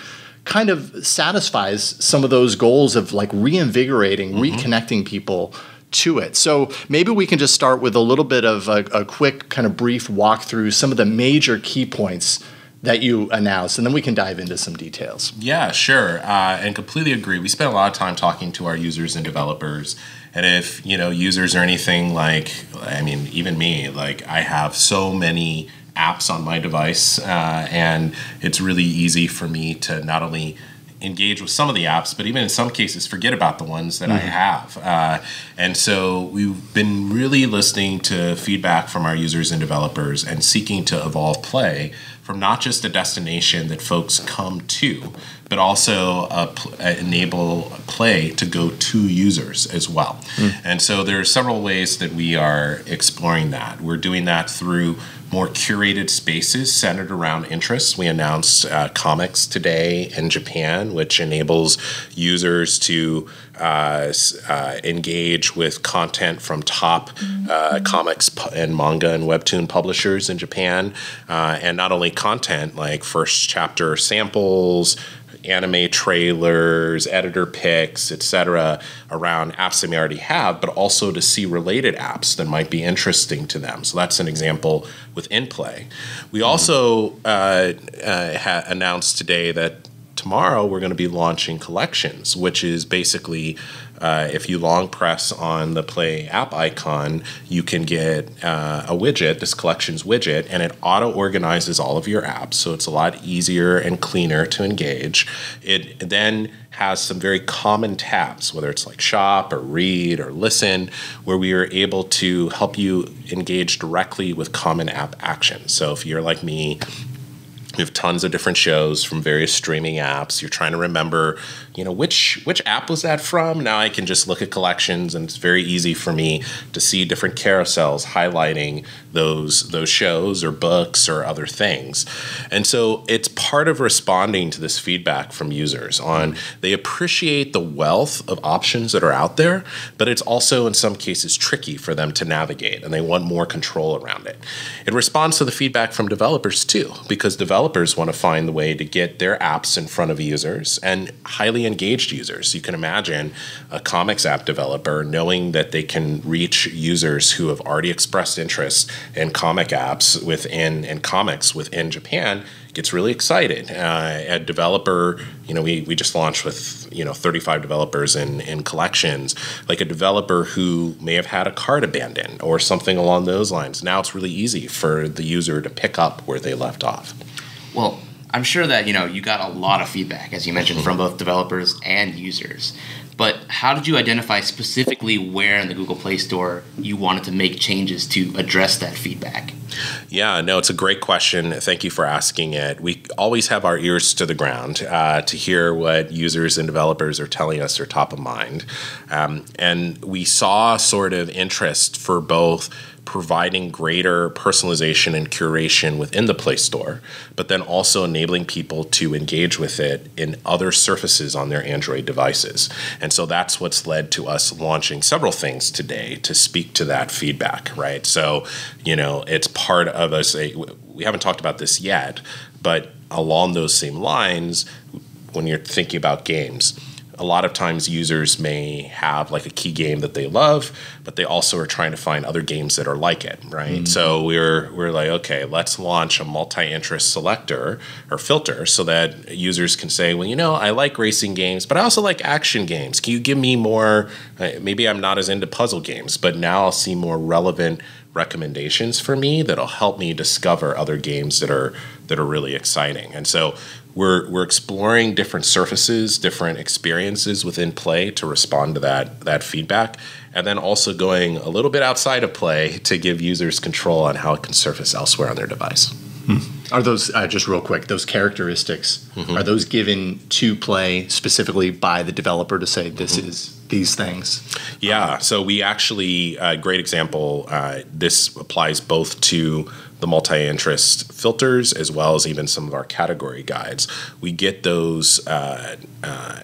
kind of satisfies some of those goals of like reinvigorating, mm-hmm. reconnecting people to it. So maybe we can just start with a little bit of a, a quick kind of brief walk through some of the major key points that you announced, and then we can dive into some details. Yeah, sure, uh, and completely agree. We spent a lot of time talking to our users and developers and if, you know, users or anything like, I mean, even me, like I have so many apps on my device, uh, and it's really easy for me to not only engage with some of the apps, but even in some cases, forget about the ones that mm-hmm. I have. Uh, and so we've been really listening to feedback from our users and developers and seeking to evolve Play from not just a destination that folks come to, but also uh, enable Play to go to users as well. Mm. And so there are several ways that we are exploring that. We're doing that through more curated spaces centered around interests. We announced uh, comics today in Japan, which enables users to uh, uh, engage with content from top uh, comics and manga and webtoon publishers in Japan, uh, and not only content like first chapter samples, anime trailers, editor picks, etc., around apps they may already have, but also to see related apps that might be interesting to them. So that's an example with InPlay. We also uh, uh, ha- announced today that tomorrow we're going to be launching collections, which is basically uh, if you long press on the Play app icon, you can get uh, a widget, this collections widget, and it auto organizes all of your apps. So it's a lot easier and cleaner to engage. It then has some very common tabs, whether it's like shop or read or listen, where we are able to help you engage directly with common app actions. So if you're like me, we have tons of different shows from various streaming apps. You're trying to remember, you know, which which app was that from? Now I can just look at collections, and it's very easy for me to see different carousels highlighting those those shows or books or other things. And so it's part of responding to this feedback from users on they appreciate the wealth of options that are out there, but it's also in some cases tricky for them to navigate, and they want more control around it. It responds to the feedback from developers too, because developers want to find the way to get their apps in front of users and highly engaged users. You can imagine a comics app developer knowing that they can reach users who have already expressed interest in comic apps within and comics within Japan gets really excited. Uh, a developer, you know, we, we just launched with, you know, 35 developers in, in collections, like a developer who may have had a cart abandoned or something along those lines. Now it's really easy for the user to pick up where they left off. Well, I'm sure that you know you got a lot of feedback, as you mentioned, from both developers and users. But how did you identify specifically where in the Google Play Store you wanted to make changes to address that feedback? Yeah, no, it's a great question. Thank you for asking it. We always have our ears to the ground uh, to hear what users and developers are telling us are top of mind. Um, and we saw sort of interest for both providing greater personalization and curation within the Play Store, but then also enabling people to engage with it in other surfaces on their Android devices. And so that's what's led to us launching several things today to speak to that feedback, right? So, you know, it's part of us. We haven't talked about this yet, but along those same lines, when you're thinking about games, a lot of times users may have like a key game that they love, but they also are trying to find other games that are like it, right? Mm-hmm. So we're we're like, okay, let's launch a multi-interest selector or filter so that users can say, well, you know, I like racing games, but I also like action games. Can you give me more? Uh, maybe I'm not as into puzzle games, but now I'll see more relevant recommendations for me that'll help me discover other games that are that are really exciting. And so we're we're exploring different surfaces, different experiences within play to respond to that that feedback, and then also going a little bit outside of play to give users control on how it can surface elsewhere on their device. Hmm. Are those uh, just real quick? Those characteristics mm-hmm. are those given to play specifically by the developer to say this mm-hmm. is these things? Yeah. So we actually, a uh, great example. Uh, this applies both to the multi-interest filters as well as even some of our category guides. We get those uh, uh,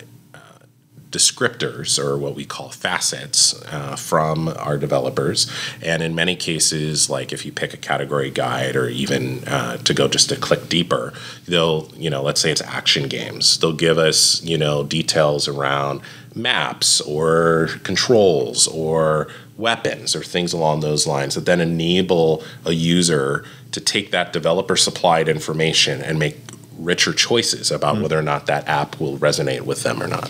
descriptors or what we call facets uh, from our developers. And in many cases, like if you pick a category guide or even uh, to go just a click deeper, they'll, you know, let's say it's action games, they'll give us, you know, details around maps or controls or weapons or things along those lines that then enable a user to take that developer supplied information and make richer choices about mm. whether or not that app will resonate with them or not.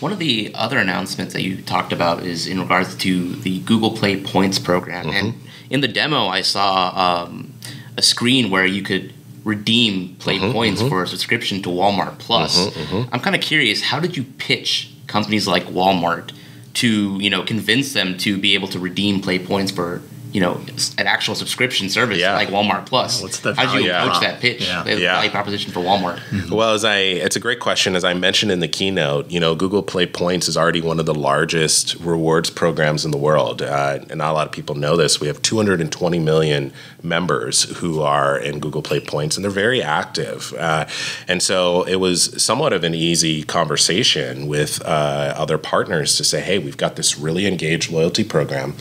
One of the other announcements that you talked about is in regards to the Google Play Points program. Mm-hmm. And in the demo, I saw um, a screen where you could redeem Play mm-hmm, points mm-hmm. for a subscription to Walmart Plus. Mm-hmm, mm-hmm. I'm kind of curious, how did you pitch companies like Walmart to you know convince them to be able to redeem play points for you know an actual subscription service yeah. like Walmart Plus. What's the How do you approach that pitch? Yeah. The yeah. value proposition for Walmart. Mm-hmm. Well, as I, it's a great question. As I mentioned in the keynote, you know, Google Play Points is already one of the largest rewards programs in the world, uh, and not a lot of people know this. We have 220 million members who are in Google Play Points, and they're very active. Uh, and so it was somewhat of an easy conversation with uh, other partners to say, "Hey, we've got this really engaged loyalty program."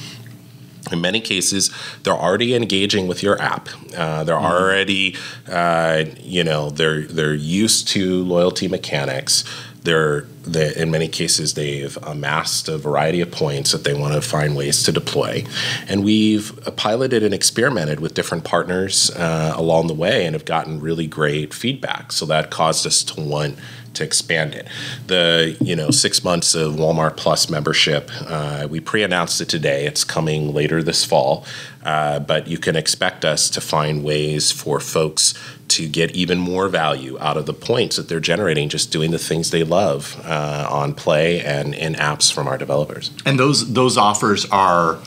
In many cases they're already engaging with your app uh, they're mm-hmm. already uh, you know they're they're used to loyalty mechanics they're they, in many cases they've amassed a variety of points that they want to find ways to deploy and we've piloted and experimented with different partners uh, along the way and have gotten really great feedback so that caused us to want to expand it. The you know six months of Walmart Plus membership, uh, we pre-announced it today. It's coming later this fall, uh, but you can expect us to find ways for folks to get even more value out of the points that they're generating just doing the things they love uh, on Play and in apps from our developers. And those those offers are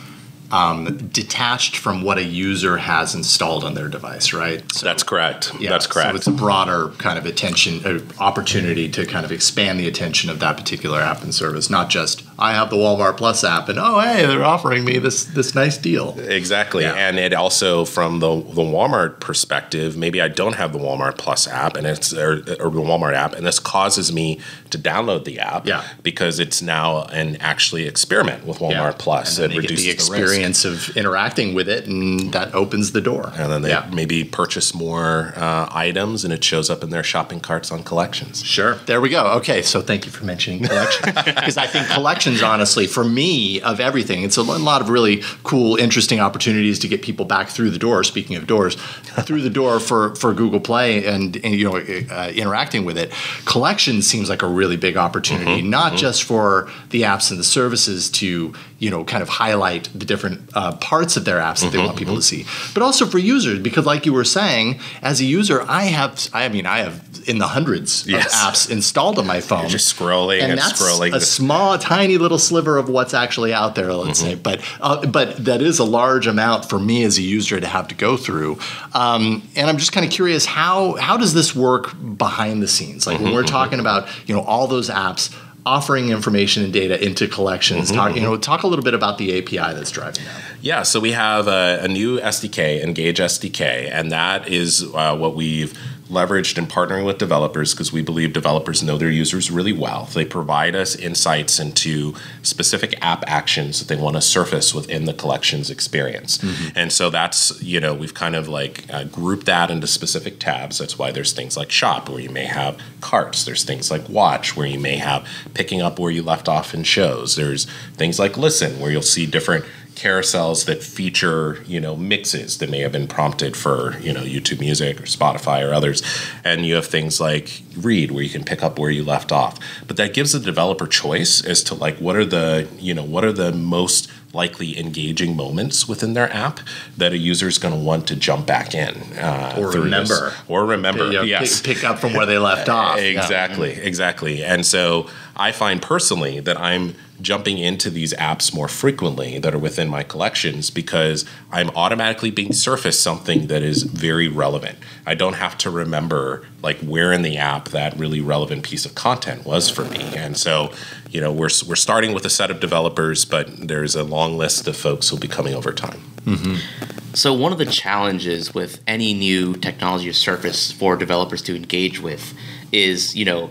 um, detached from what a user has installed on their device, right? So, That's correct. Yeah, That's correct. So it's a broader kind of attention uh, opportunity to kind of expand the attention of that particular app and service, not just I have the Walmart Plus app and oh hey they're offering me this this nice deal. Exactly, yeah. and it also from the the Walmart perspective, maybe I don't have the Walmart Plus app and it's or, or the Walmart app, and this causes me to download the app, yeah. because it's now an actually experiment with Walmart yeah. Plus. And it reduces the experience experience of interacting with it, and that opens the door. And then they yeah. maybe purchase more uh, items, and it shows up in their shopping carts on collections. Sure. There we go. Okay, so thank you for mentioning collections because I think collections, honestly, for me, of everything, it's a lot of really cool, interesting opportunities to get people back through the door. Speaking of doors, through the door for for Google Play and, and you know uh, interacting with it. Collections seems like a really big opportunity, mm-hmm, not mm-hmm. just for the apps and the services to you know kind of highlight the different uh, parts of their apps that mm-hmm, they want people mm-hmm. to see but also for users because like you were saying as a user i have i mean i have in the hundreds Yes. of apps installed on my phone. You're just scrolling and, and that's scrolling. a small, tiny little sliver of what's actually out there. Let's say, but uh, but that is a large amount for me as a user to have to go through. Um, and I'm just kind of curious how how does this work behind the scenes? Like when we're talking about you know all those apps offering information and data into collections. Talk you know talk a little bit about the API that's driving that. Yeah, so we have a, a new SDK, Engage SDK, and that is uh, what we've leveraged in partnering with developers because we believe developers know their users really well. They provide us insights into specific app actions that they want to surface within the collections experience. And so that's, you know, we've kind of like uh, grouped that into specific tabs. That's why there's things like shop where you may have carts, there's things like watch where you may have picking up where you left off in shows. There's things like listen where you'll see different carousels that feature you know mixes that may have been prompted for you know YouTube Music or Spotify or others, and you have things like read where you can pick up where you left off. But that gives the developer choice as to like what are the you know what are the most likely engaging moments within their app that a user is going to want to jump back in uh, Or through this. remember. or remember You know, yes pick, pick up from where they left off. Yeah. Exactly, exactly. And so I find personally that I'm jumping into these apps more frequently that are within my collections because I'm automatically being surfaced something that is very relevant. I don't have to remember like where in the app that really relevant piece of content was for me. And so, you know, we're we're starting with a set of developers, but there's a long list of folks who'll be coming over time. Mm-hmm. So one of the challenges with any new technology or surface for developers to engage with is, you know,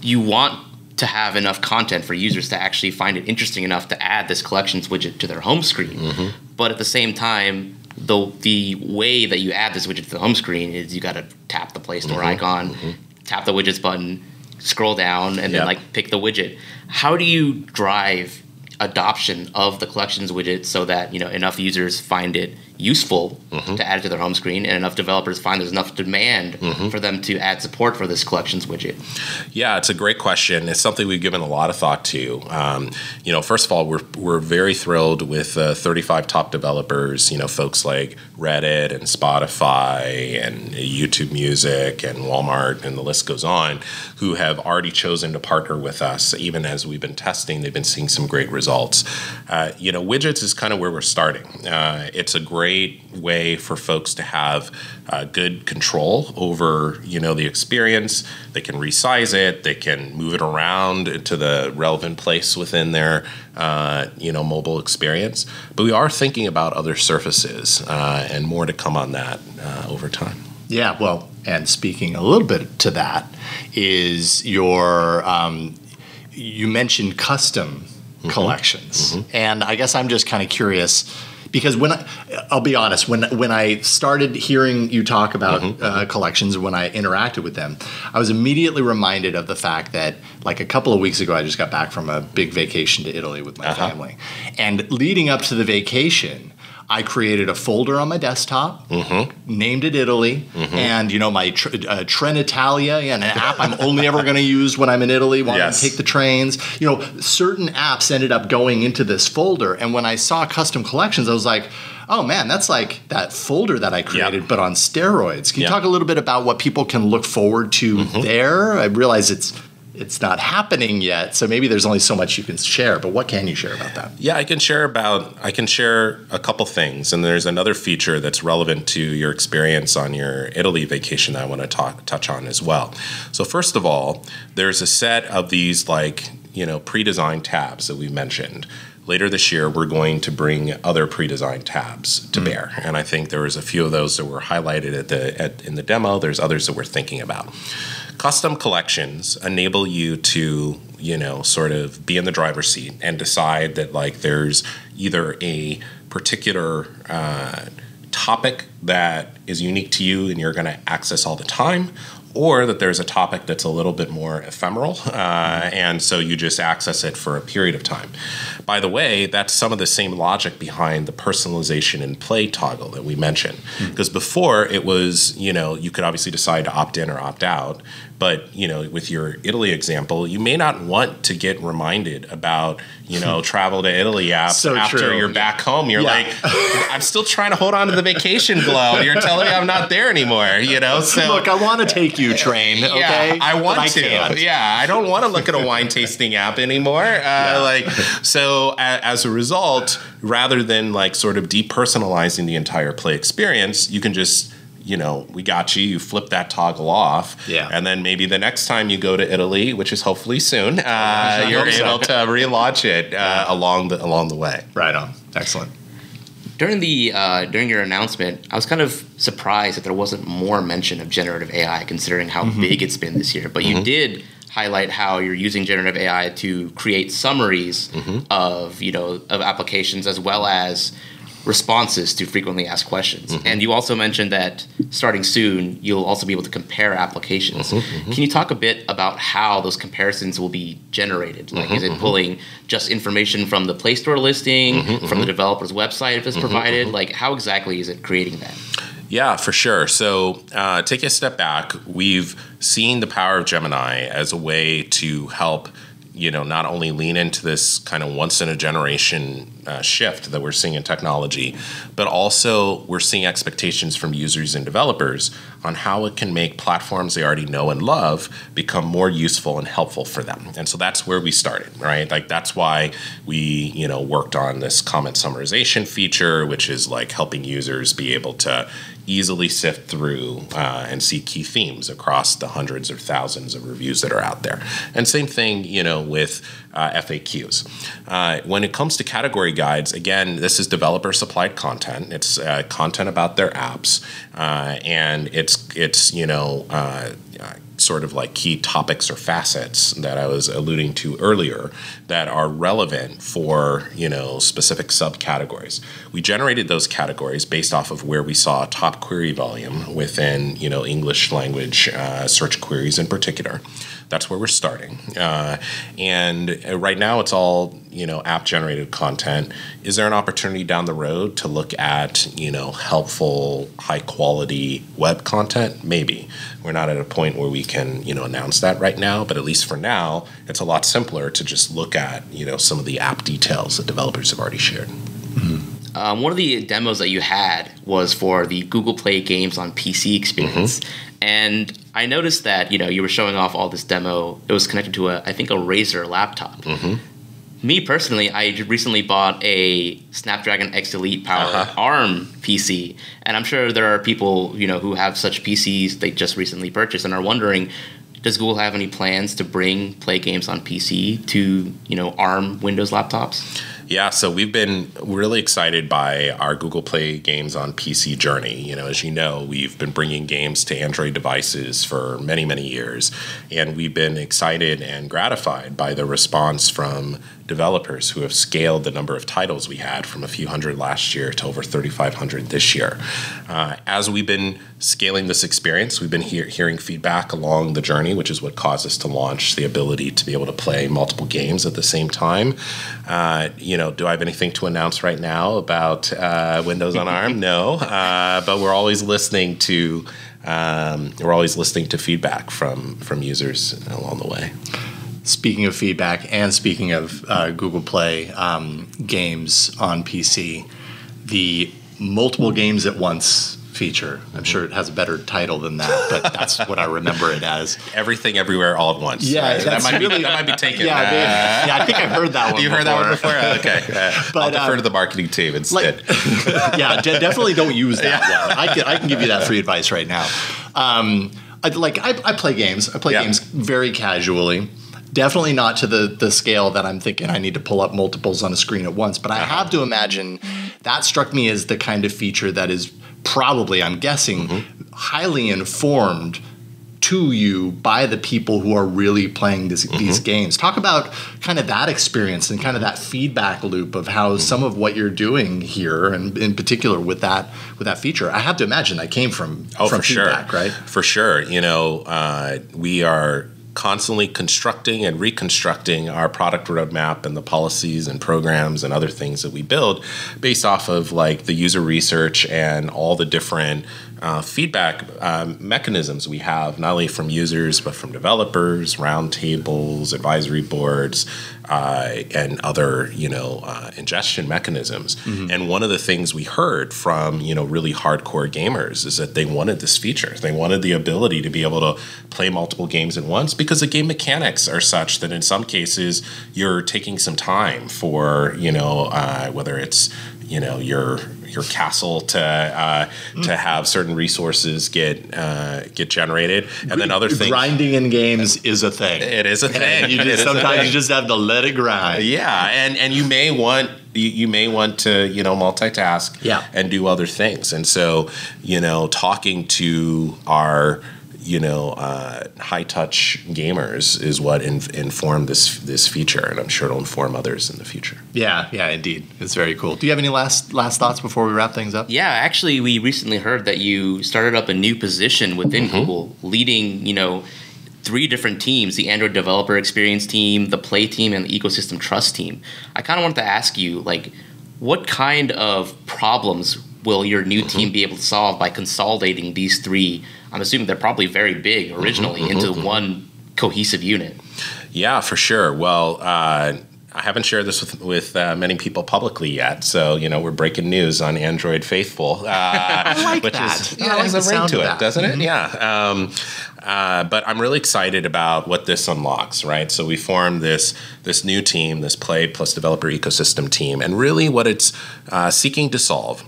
you want to have enough content for users to actually find it interesting enough to add this collections widget to their home screen. Mm-hmm. But at the same time, the the way that you add this widget to the home screen is you got to tap the Play Store mm-hmm. icon, mm-hmm. tap the widgets button, scroll down, and then like pick the widget. How do you drive adoption of the collections widget so that you know enough users find it useful to add it to their home screen and enough developers find there's enough demand for them to add support for this collections widget Yeah, it's a great question. It's something we've given a lot of thought to. Um, you know, first of all, we're, we're very thrilled with uh, 35 top developers, you know, folks like Reddit and Spotify and YouTube Music and Walmart, and the list goes on, who have already chosen to partner with us. Even as we've been testing, they've been seeing some great results. Uh, you know, widgets is kind of where we're starting. Uh, it's a great way for folks to have uh, good control over, you know, the experience. They can resize it. They can move it around to the relevant place within their, uh, you know, mobile experience. But we are thinking about other surfaces uh, and more to come on that uh, over time. Yeah, well, and speaking a little bit to that is your um, you mentioned custom collections, and I guess I'm just kind of curious because when I, I'll be honest, when when I started hearing you talk about uh, collections, when I interacted with them, I was immediately reminded of the fact that like a couple of weeks ago, I just got back from a big vacation to Italy with my Uh-huh. family, and leading up to the vacation. I created a folder on my desktop, mm-hmm. named it Italy, mm-hmm. and you know my tr- uh, Trenitalia, yeah, an app I'm only ever going to use when I'm in Italy, when Yes. I take the trains. You know, certain apps ended up going into this folder, and when I saw custom collections, I was like, "Oh man, that's like that folder that I created, but on steroids." Can you Yeah. talk a little bit about what people can look forward to mm-hmm. there? I realize it's it's not happening yet, so maybe there's only so much you can share. But what can you share about that? Yeah, I can share about I can share a couple things, and there's another feature that's relevant to your experience on your Italy vacation that I want to talk touch on as well. So first of all, there's a set of these like you know pre-designed tabs that we mentioned. Later this year, we're going to bring other pre-designed tabs to mm. bear, and I think there was a few of those that were highlighted at the at, in the demo. There's others that we're thinking about. Custom collections enable you to, you know, sort of be in the driver's seat and decide that like there's either a particular uh, topic that is unique to you and you're going to access all the time, or that there's a topic that's a little bit more ephemeral, uh, and so you just access it for a period of time. By the way, that's some of the same logic behind the personalization and play toggle that we mentioned. Because before it was, you know, you could obviously decide to opt in or opt out, but you know, with your Italy example, you may not want to get reminded about, you know, travel to Italy app So after you're back home. You're Yeah. like, I'm still trying to hold on to the vacation glow. You're telling me I'm not there anymore. You know, so look, I want to take you train. Okay, yeah, I want I to. can't. Yeah, I don't want to look at a wine tasting app anymore. Uh, Yeah. Like, so a, as a result, rather than like sort of depersonalizing the entire play experience, you can just you know, we got you. You flip that toggle off, Yeah. and then maybe the next time you go to Italy, which is hopefully soon, uh, I you're hope so. able to relaunch it uh, along the along the way. Right on. Excellent. During the uh, during your announcement, I was kind of surprised that there wasn't more mention of generative AI, considering how big it's been this year. But you did highlight how you're using generative AI to create summaries of you know of applications as well as responses to frequently asked questions. Mm-hmm. And you also mentioned that starting soon, you'll also be able to compare applications. Mm-hmm, mm-hmm. Can you talk a bit about how those comparisons will be generated? Like, is it pulling just information from the Play Store listing, from the developer's website if it's provided? Like, how exactly is it creating that? Yeah, for sure. So, uh, take a step back. We've seen the power of Gemini as a way to help, you know, not only lean into this kind of once in a generation uh, shift that we're seeing in technology, but also we're seeing expectations from users and developers on how it can make platforms they already know and love become more useful and helpful for them. And so that's where we started, right? Like that's why we, you know, worked on this comment summarization feature, which is like helping users be able to easily sift through uh, and see key themes across the hundreds or thousands of reviews that are out there. And same thing, you know, with uh, FAQs. Uh, when it comes to category guides, again, this is developer supplied content. It's uh, content about their apps, uh, and it's it's you know. Sort of like key topics or facets that I was alluding to earlier that are relevant for you know specific subcategories. We generated those categories based off of where we saw top query volume within you know English language uh, search queries in particular. That's where we're starting, uh, and uh, right now it's all you know app generated content. Is there an opportunity down the road to look at you know helpful, high quality web content? Maybe we're not at a point where we can you know announce that right now, but at least for now, it's a lot simpler to just look at you know some of the app details that developers have already shared. Um, one of the demos that you had was for the Google Play Games on PC experience, and I noticed that you know you were showing off all this demo. It was connected to a I think a Razer laptop. Me personally, I recently bought a Snapdragon X Elite powered Uh-huh. ARM PC, and I'm sure there are people you know who have such PCs they just recently purchased and are wondering. Does Google have any plans to bring Play games on PC to you know ARM Windows laptops? Yeah, so we've been really excited by our Google Play games on PC journey. You know, as you know, we've been bringing games to Android devices for many, many years, and we've been excited and gratified by the response from developers who have scaled the number of titles we had from a few hundred last year to over 3,500 this year. Uh, as we've been scaling this experience, we've been hear- hearing feedback along the journey, which is what caused us to launch the ability to be able to play multiple games at the same time. Uh, you know, do I have anything to announce right now about uh, Windows on ARM? No, uh, but we're always listening to. Um, we're always listening to feedback from from users along the way. Speaking of feedback and speaking of uh, Google Play um, games on PC, the multiple games at once feature. I'm sure it has a better title than that, but that's what I remember it as. Everything, everywhere, all at once. Yeah, Uh, that might really- be that might be taken. Yeah, I Uh, yeah, I think I've heard that one. you heard that one before. before? Okay, Uh, I'll But, defer uh, to the marketing team instead. yeah, de- definitely don't use that one. I can, I can give you that free advice right now. Um, I, like I, I play games. I play Yeah. games very casually. Definitely not to the the scale that I'm thinking I need to pull up multiples on a screen at once. But I uh-huh. have to imagine that struck me as the kind of feature that is probably, I'm guessing, mm-hmm. highly informed to you by the people who are really playing this, mm-hmm. these games. Talk about kind of that experience and kind of that feedback loop of how mm-hmm. some of what you're doing here, and in particular with that with that feature. I have to imagine that came from Oh, from for sure, feedback, right? For sure. You know, uh, we are constantly constructing and reconstructing our product roadmap and the policies and programs and other things that we build based off of like the user research and all the different uh, feedback um, mechanisms we have, not only from users, but from developers, roundtables, advisory boards, uh, and other, you know, uh, ingestion mechanisms. Mm-hmm. And one of the things we heard from, you know, really hardcore gamers is that they wanted this feature. They wanted the ability to be able to play multiple games at once because the game mechanics are such that in some cases you're taking some time for, you know, uh, whether it's, you know, your your castle to uh, to have certain resources get uh, get generated, and then other things. Grinding in games is a thing. It is a thing. you just, sometimes you just have to let it grind. Yeah, and and you may want you, you may want to you know multitask yeah. and do other things, and so you know talking to our you know, uh, high touch gamers is what in, informed this this feature, and I'm sure it'll inform others in the future. Yeah, yeah, indeed, it's very cool. Do you have any last last thoughts before we wrap things up? Yeah, actually, we recently heard that you started up a new position within mm-hmm. Google, leading you know three different teams the Android developer experience team, the play team, and the ecosystem trust team. I kind of wanted to ask you, like, what kind of problems will your new mm-hmm. team be able to solve by consolidating these three I'm assuming they're probably very big originally mm-hmm, into mm-hmm. one cohesive unit. Yeah, for sure. Well, uh, I haven't shared this with, with uh, many people publicly yet, so you know we're breaking news on Android Faithful, uh, like which that. is yeah, like has a ring to it, that. doesn't it? Mm-hmm. Yeah. Um, uh, but I'm really excited about what this unlocks, right? So we formed this this new team, this Play plus Developer Ecosystem team, and really what it's uh, seeking to solve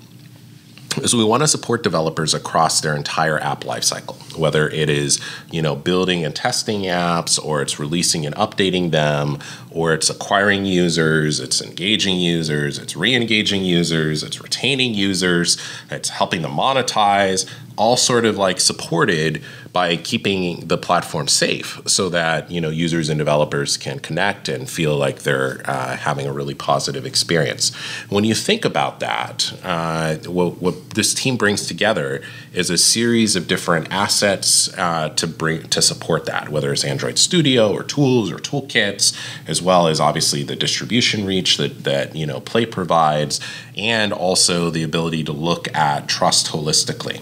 is we want to support developers across their entire app lifecycle, whether it is you know building and testing apps, or it's releasing and updating them, or it's acquiring users, it's engaging users, it's re-engaging users, it's retaining users, it's helping them monetize, all sort of like supported by keeping the platform safe so that you know users and developers can connect and feel like they're uh, having a really positive experience. When you think about that, uh, what, what, this team brings together is a series of different assets uh, to bring to support that, whether it's Android Studio or tools or toolkits, as well as obviously the distribution reach that that you know Play provides, and also the ability to look at trust holistically.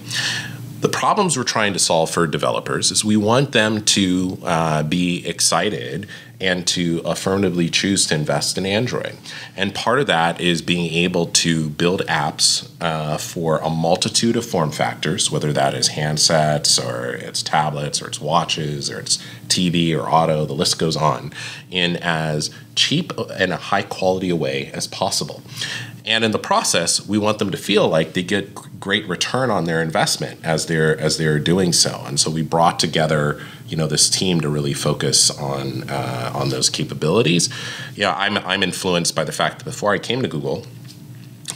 The problems we're trying to solve for developers is we want them to uh, be excited and to affirmatively choose to invest in Android. And part of that is being able to build apps uh, for a multitude of form factors, whether that is handsets or it's tablets or it's watches or it's TV or auto, the list goes on, in as cheap and a high quality a way as possible. And in the process, we want them to feel like they get great return on their investment as they're as they're doing so. And so we brought together, you know, this team to really focus on uh, on those capabilities. Yeah, I'm I'm influenced by the fact that before I came to Google,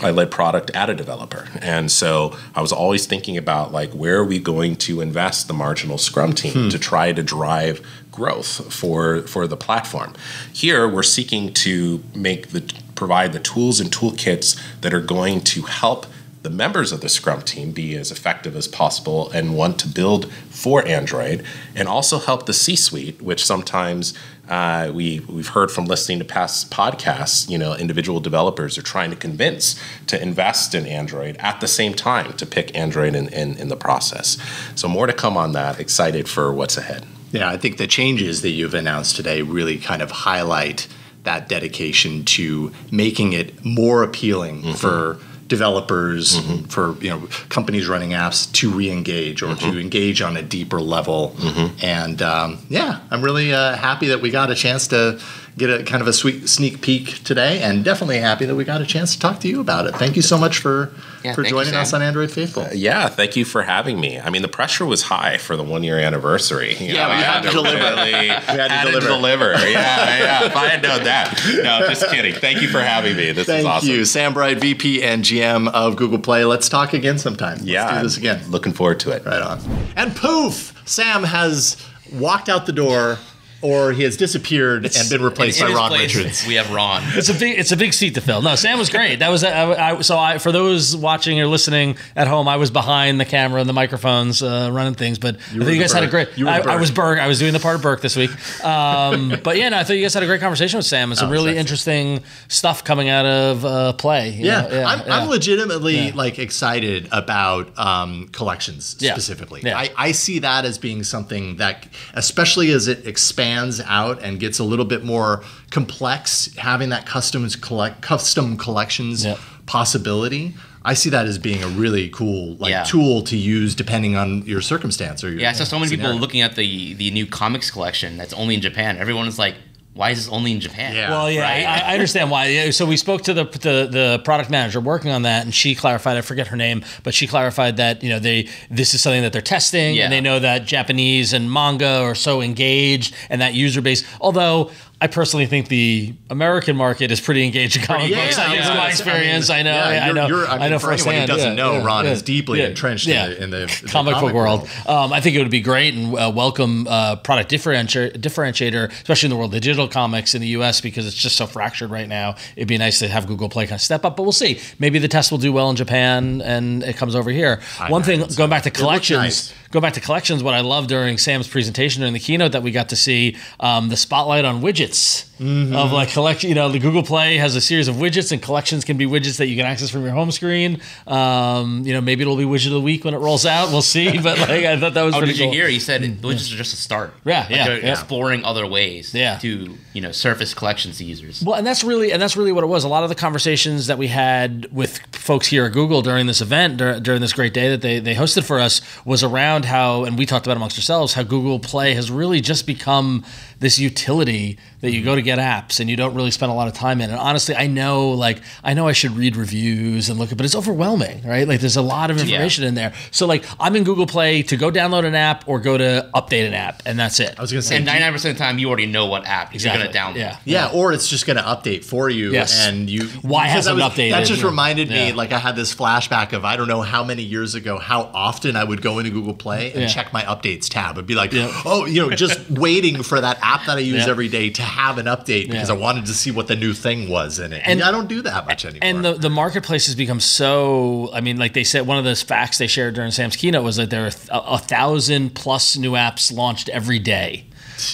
I led product at a developer. And so I was always thinking about like where are we going to invest the marginal scrum team hmm. to try to drive growth for for the platform. Here we're seeking to make the provide the tools and toolkits that are going to help the members of the Scrum team be as effective as possible and want to build for Android, and also help the C-suite, which sometimes uh, we we've heard from listening to past podcasts. You know, individual developers are trying to convince to invest in Android at the same time to pick Android in, in, in the process. So more to come on that. Excited for what's ahead. Yeah, I think the changes that you've announced today really kind of highlight that dedication to making it more appealing mm-hmm. for developers mm-hmm. for you know companies running apps to re-engage or mm-hmm. to engage on a deeper level mm-hmm. and um, yeah i'm really uh, happy that we got a chance to get a kind of a sweet sneak peek today, and definitely happy that we got a chance to talk to you about it. Thank you so much for yeah, for joining you, us on Android Faithful. Uh, yeah, thank you for having me. I mean, the pressure was high for the one year anniversary. You yeah, know, we, had had to deliver. Really, we had, had to deliver. To deliver. Yeah, yeah. If I had known that. No, just kidding. Thank you for having me. This thank is awesome. Thank you, Sam Bright, VP and GM of Google Play. Let's talk again sometime. Let's yeah, do this again. Looking forward to it. Right on. And poof, Sam has walked out the door or he has disappeared and been replaced by Ron place, Richards. We have Ron. It's a big, it's a big seat to fill. No, Sam was great. That was, I, I, so I, for those watching or listening at home, I was behind the camera and the microphones, uh, running things. But I think you guys the had a great. You were I, the I was Burke. Burke. I was doing the part of Burke this week. Um, but yeah, no, I thought you guys had a great conversation with Sam and some Oh, really sexy. interesting stuff coming out of uh, play. you Yeah, know? I'm, yeah. I'm legitimately like excited about um, collections Yeah. specifically. Yeah. I, I see that as being something that, especially as it expands out and gets a little bit more complex, having that customs collect custom collections Yeah. possibility. I see that as being a really cool like Yeah. tool to use depending on your circumstance or your Yeah, I saw so many people looking at the the new comics collection that's only in Japan. Everyone is like, "Why is this only in Japan?" Yeah. Well, yeah, Right? I, I understand why. Yeah, So we spoke to the, the the product manager working on that, and she clarified. I forget her name, but she clarified that you know they this is something that they're testing, Yeah. and they know that Japanese and manga are so engaged, and that user base. Although I personally think the American market is pretty engaged in comic Yeah, books. yeah, I mean, yeah. from my I mean, experience, I know, yeah, I, I know, you're- I I, know for anyone who doesn't know, Ron is deeply entrenched in the, in the, the comic, book world. Um, I think it would be great and uh, welcome uh, product differenti- differentiator, especially in the world of digital comics in the U.S. because it's just so fractured right now. It'd be nice to have Google Play kind of step up, but we'll see. Maybe the test will do well in Japan and it comes over here. One thing, going back to collections. Going back to collections, what I loved during Sam's presentation during the keynote that we got to see um, the spotlight on widgets Mm-hmm. of like collect. You know, the Google Play has a series of widgets, and collections can be widgets that you can access from your home screen. Um, you know, maybe it'll be widget of the week when it rolls out. We'll see. But like, I thought that was Oh, pretty did you hear? He said the widgets are just a start. Yeah, Like yeah, yeah. exploring other ways Yeah. to you know surface collections to users. Well, and that's really and that's really what it was. A lot of the conversations that we had with folks here at Google during this event, dur- during this great day that they, they hosted for us, was around how, and we talked about amongst ourselves, how Google Play has really just become this utility that you go to get apps and you don't really spend a lot of time in. And honestly, I know, like, I know I should read reviews and look at, but it's overwhelming, right? Like, there's a lot of information in there. So, like, I'm in Google Play to go download an app or go to update an app, and that's it. I was going to say, And ninety nine percent of the time, you already know what app you're going to download. Yeah. Yeah, or it's just going to update for you, Yes. and you. Why hasn't I was- updated? That just Yeah. reminded me, Yeah. like I had this flashback of I don't know how many years ago, how often I would go into Google Play and Yeah. check my updates tab. I'd be like, Yeah. oh, you know, just waiting for that app that I use Yeah. every day to have an update because Yeah. I wanted to see what the new thing was in it. And- And, I don't do that much anymore. And the, the marketplace has become so. I mean, like they said, one of those facts they shared during Sam's keynote was that there are a, a thousand plus new apps launched every day.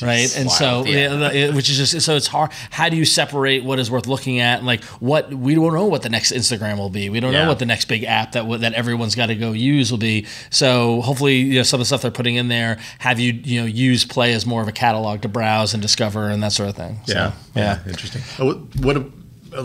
Right, and so Wild, yeah. yeah, it- which is just so it's hard. How do you separate what is worth looking at, and like what we don't know what the next Instagram will be. We don't know what the next big app that that everyone's got to go use will be. So hopefully, you know, some of the stuff they're putting in there have you you know use Play as more of a catalog to browse and discover and that sort of thing. So, yeah, yeah, interesting. Uh, What, what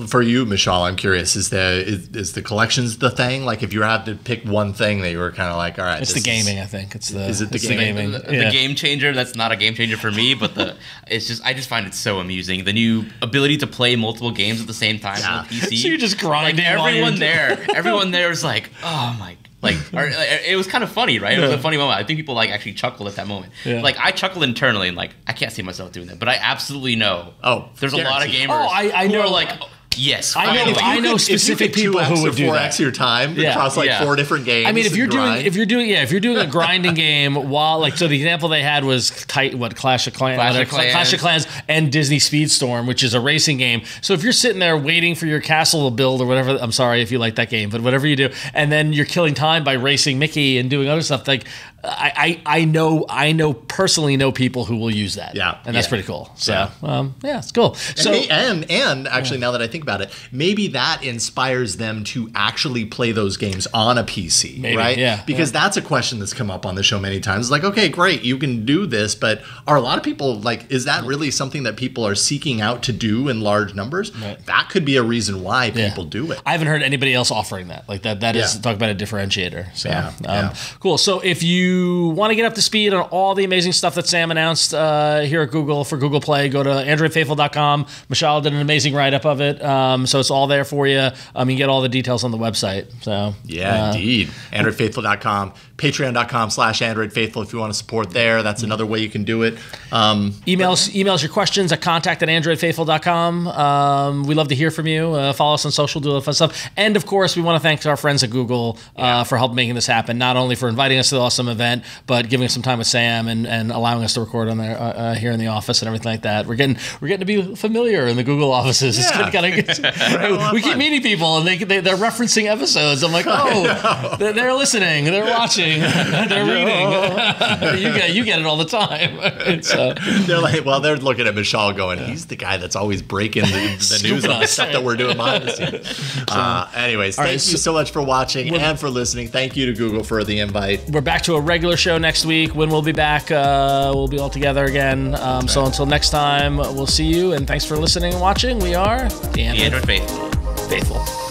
for you, Mishaal? I'm curious. Is the is, is the collections the thing? Like, if you had to pick one thing that you were kind of like, all right, It's the this is- gaming, I think. It's the Is it the it's gaming? The, the Yeah. game changer that's not a game changer for me but the it's just i just find it so amusing the new ability to play multiple games at the same time Yeah. on the pc So you're just grinding like everyone there everyone there was like oh my like or, it was kind of funny right it was Yeah. a funny moment i think people like actually chuckled at that moment Yeah. like i chuckled internally and like i can't see myself doing that but i absolutely know Oh, there's a lot of gamers Oh, I- I who know- are like yes I know- finally. I know If you specific could people 2x who would or do 4x that. your time Yeah. across like Yeah. four different games. I mean, if you're doing if you're doing yeah, if you're doing a grinding game while like so the example they had was tight what Clash of Clans, Clash of whatever, Clash of Clans and Disney Speedstorm, which is a racing game. So if you're sitting there waiting for your castle to build or whatever, I'm sorry if you like that game, but whatever you do, and then you're killing time by racing Mickey and doing other stuff, like I I, I know I know personally know people who will use that. Yeah. and that's Yeah. pretty cool. So Yeah. um, yeah, it's cool. So and, may- and and actually, now that I think about it, maybe that inspires them to actually play those games on a PC, Maybe, right? yeah, Because that's a question that's come up on the show many times. Like, okay, great, you can do this, but are a lot of people like, is that really something that people are seeking out to do in large numbers? Right. That could be a reason why Yeah. people do it. I haven't heard anybody else offering that. Like that. That is Yeah. talk about a differentiator. So Yeah, um, yeah. cool. So if you want to get up to speed on all the amazing stuff that Sam announced uh, here at Google for Google Play, go to androidfaithful.com. Mishaal did an amazing write up of it. Uh, Um, so it's all there for you. Um, you get all the details on the website. So yeah, uh, indeed. AndroidFaithful.com, Patreon.com slash AndroidFaithful if you want to support there. That's another way you can do it. Um, emails emails your questions at contact at AndroidFaithful.com. Um, we love to hear from you. Uh, follow us on social, do all the fun stuff. And of course, we want to thank our friends at Google uh, yeah. for helping making this happen. Not only for inviting us to the awesome event, but giving us some time with Sam and, and allowing us to record on there uh, uh here in the office and everything like that. We're getting we're getting to be familiar in the Google offices. Yeah. It's kind of we keep meeting people and they, they they're referencing episodes. I'm like, oh, they're, listening, they're watching, they're reading. you get you get it all the time. so, they're like, well, they're looking at Mishaal going, he's the guy that's always breaking the, the news on the stuff that we're doing behind the scenes. Uh, anyways, thank right, you so, so much for watching and for listening. Thank you to Google for the invite. We're back to a regular show next week. When we'll be back, uh, we'll be all together again. Um, so until next time, we'll see you. And thanks for listening and watching. We are the Android, the Android Faithful. Faithful.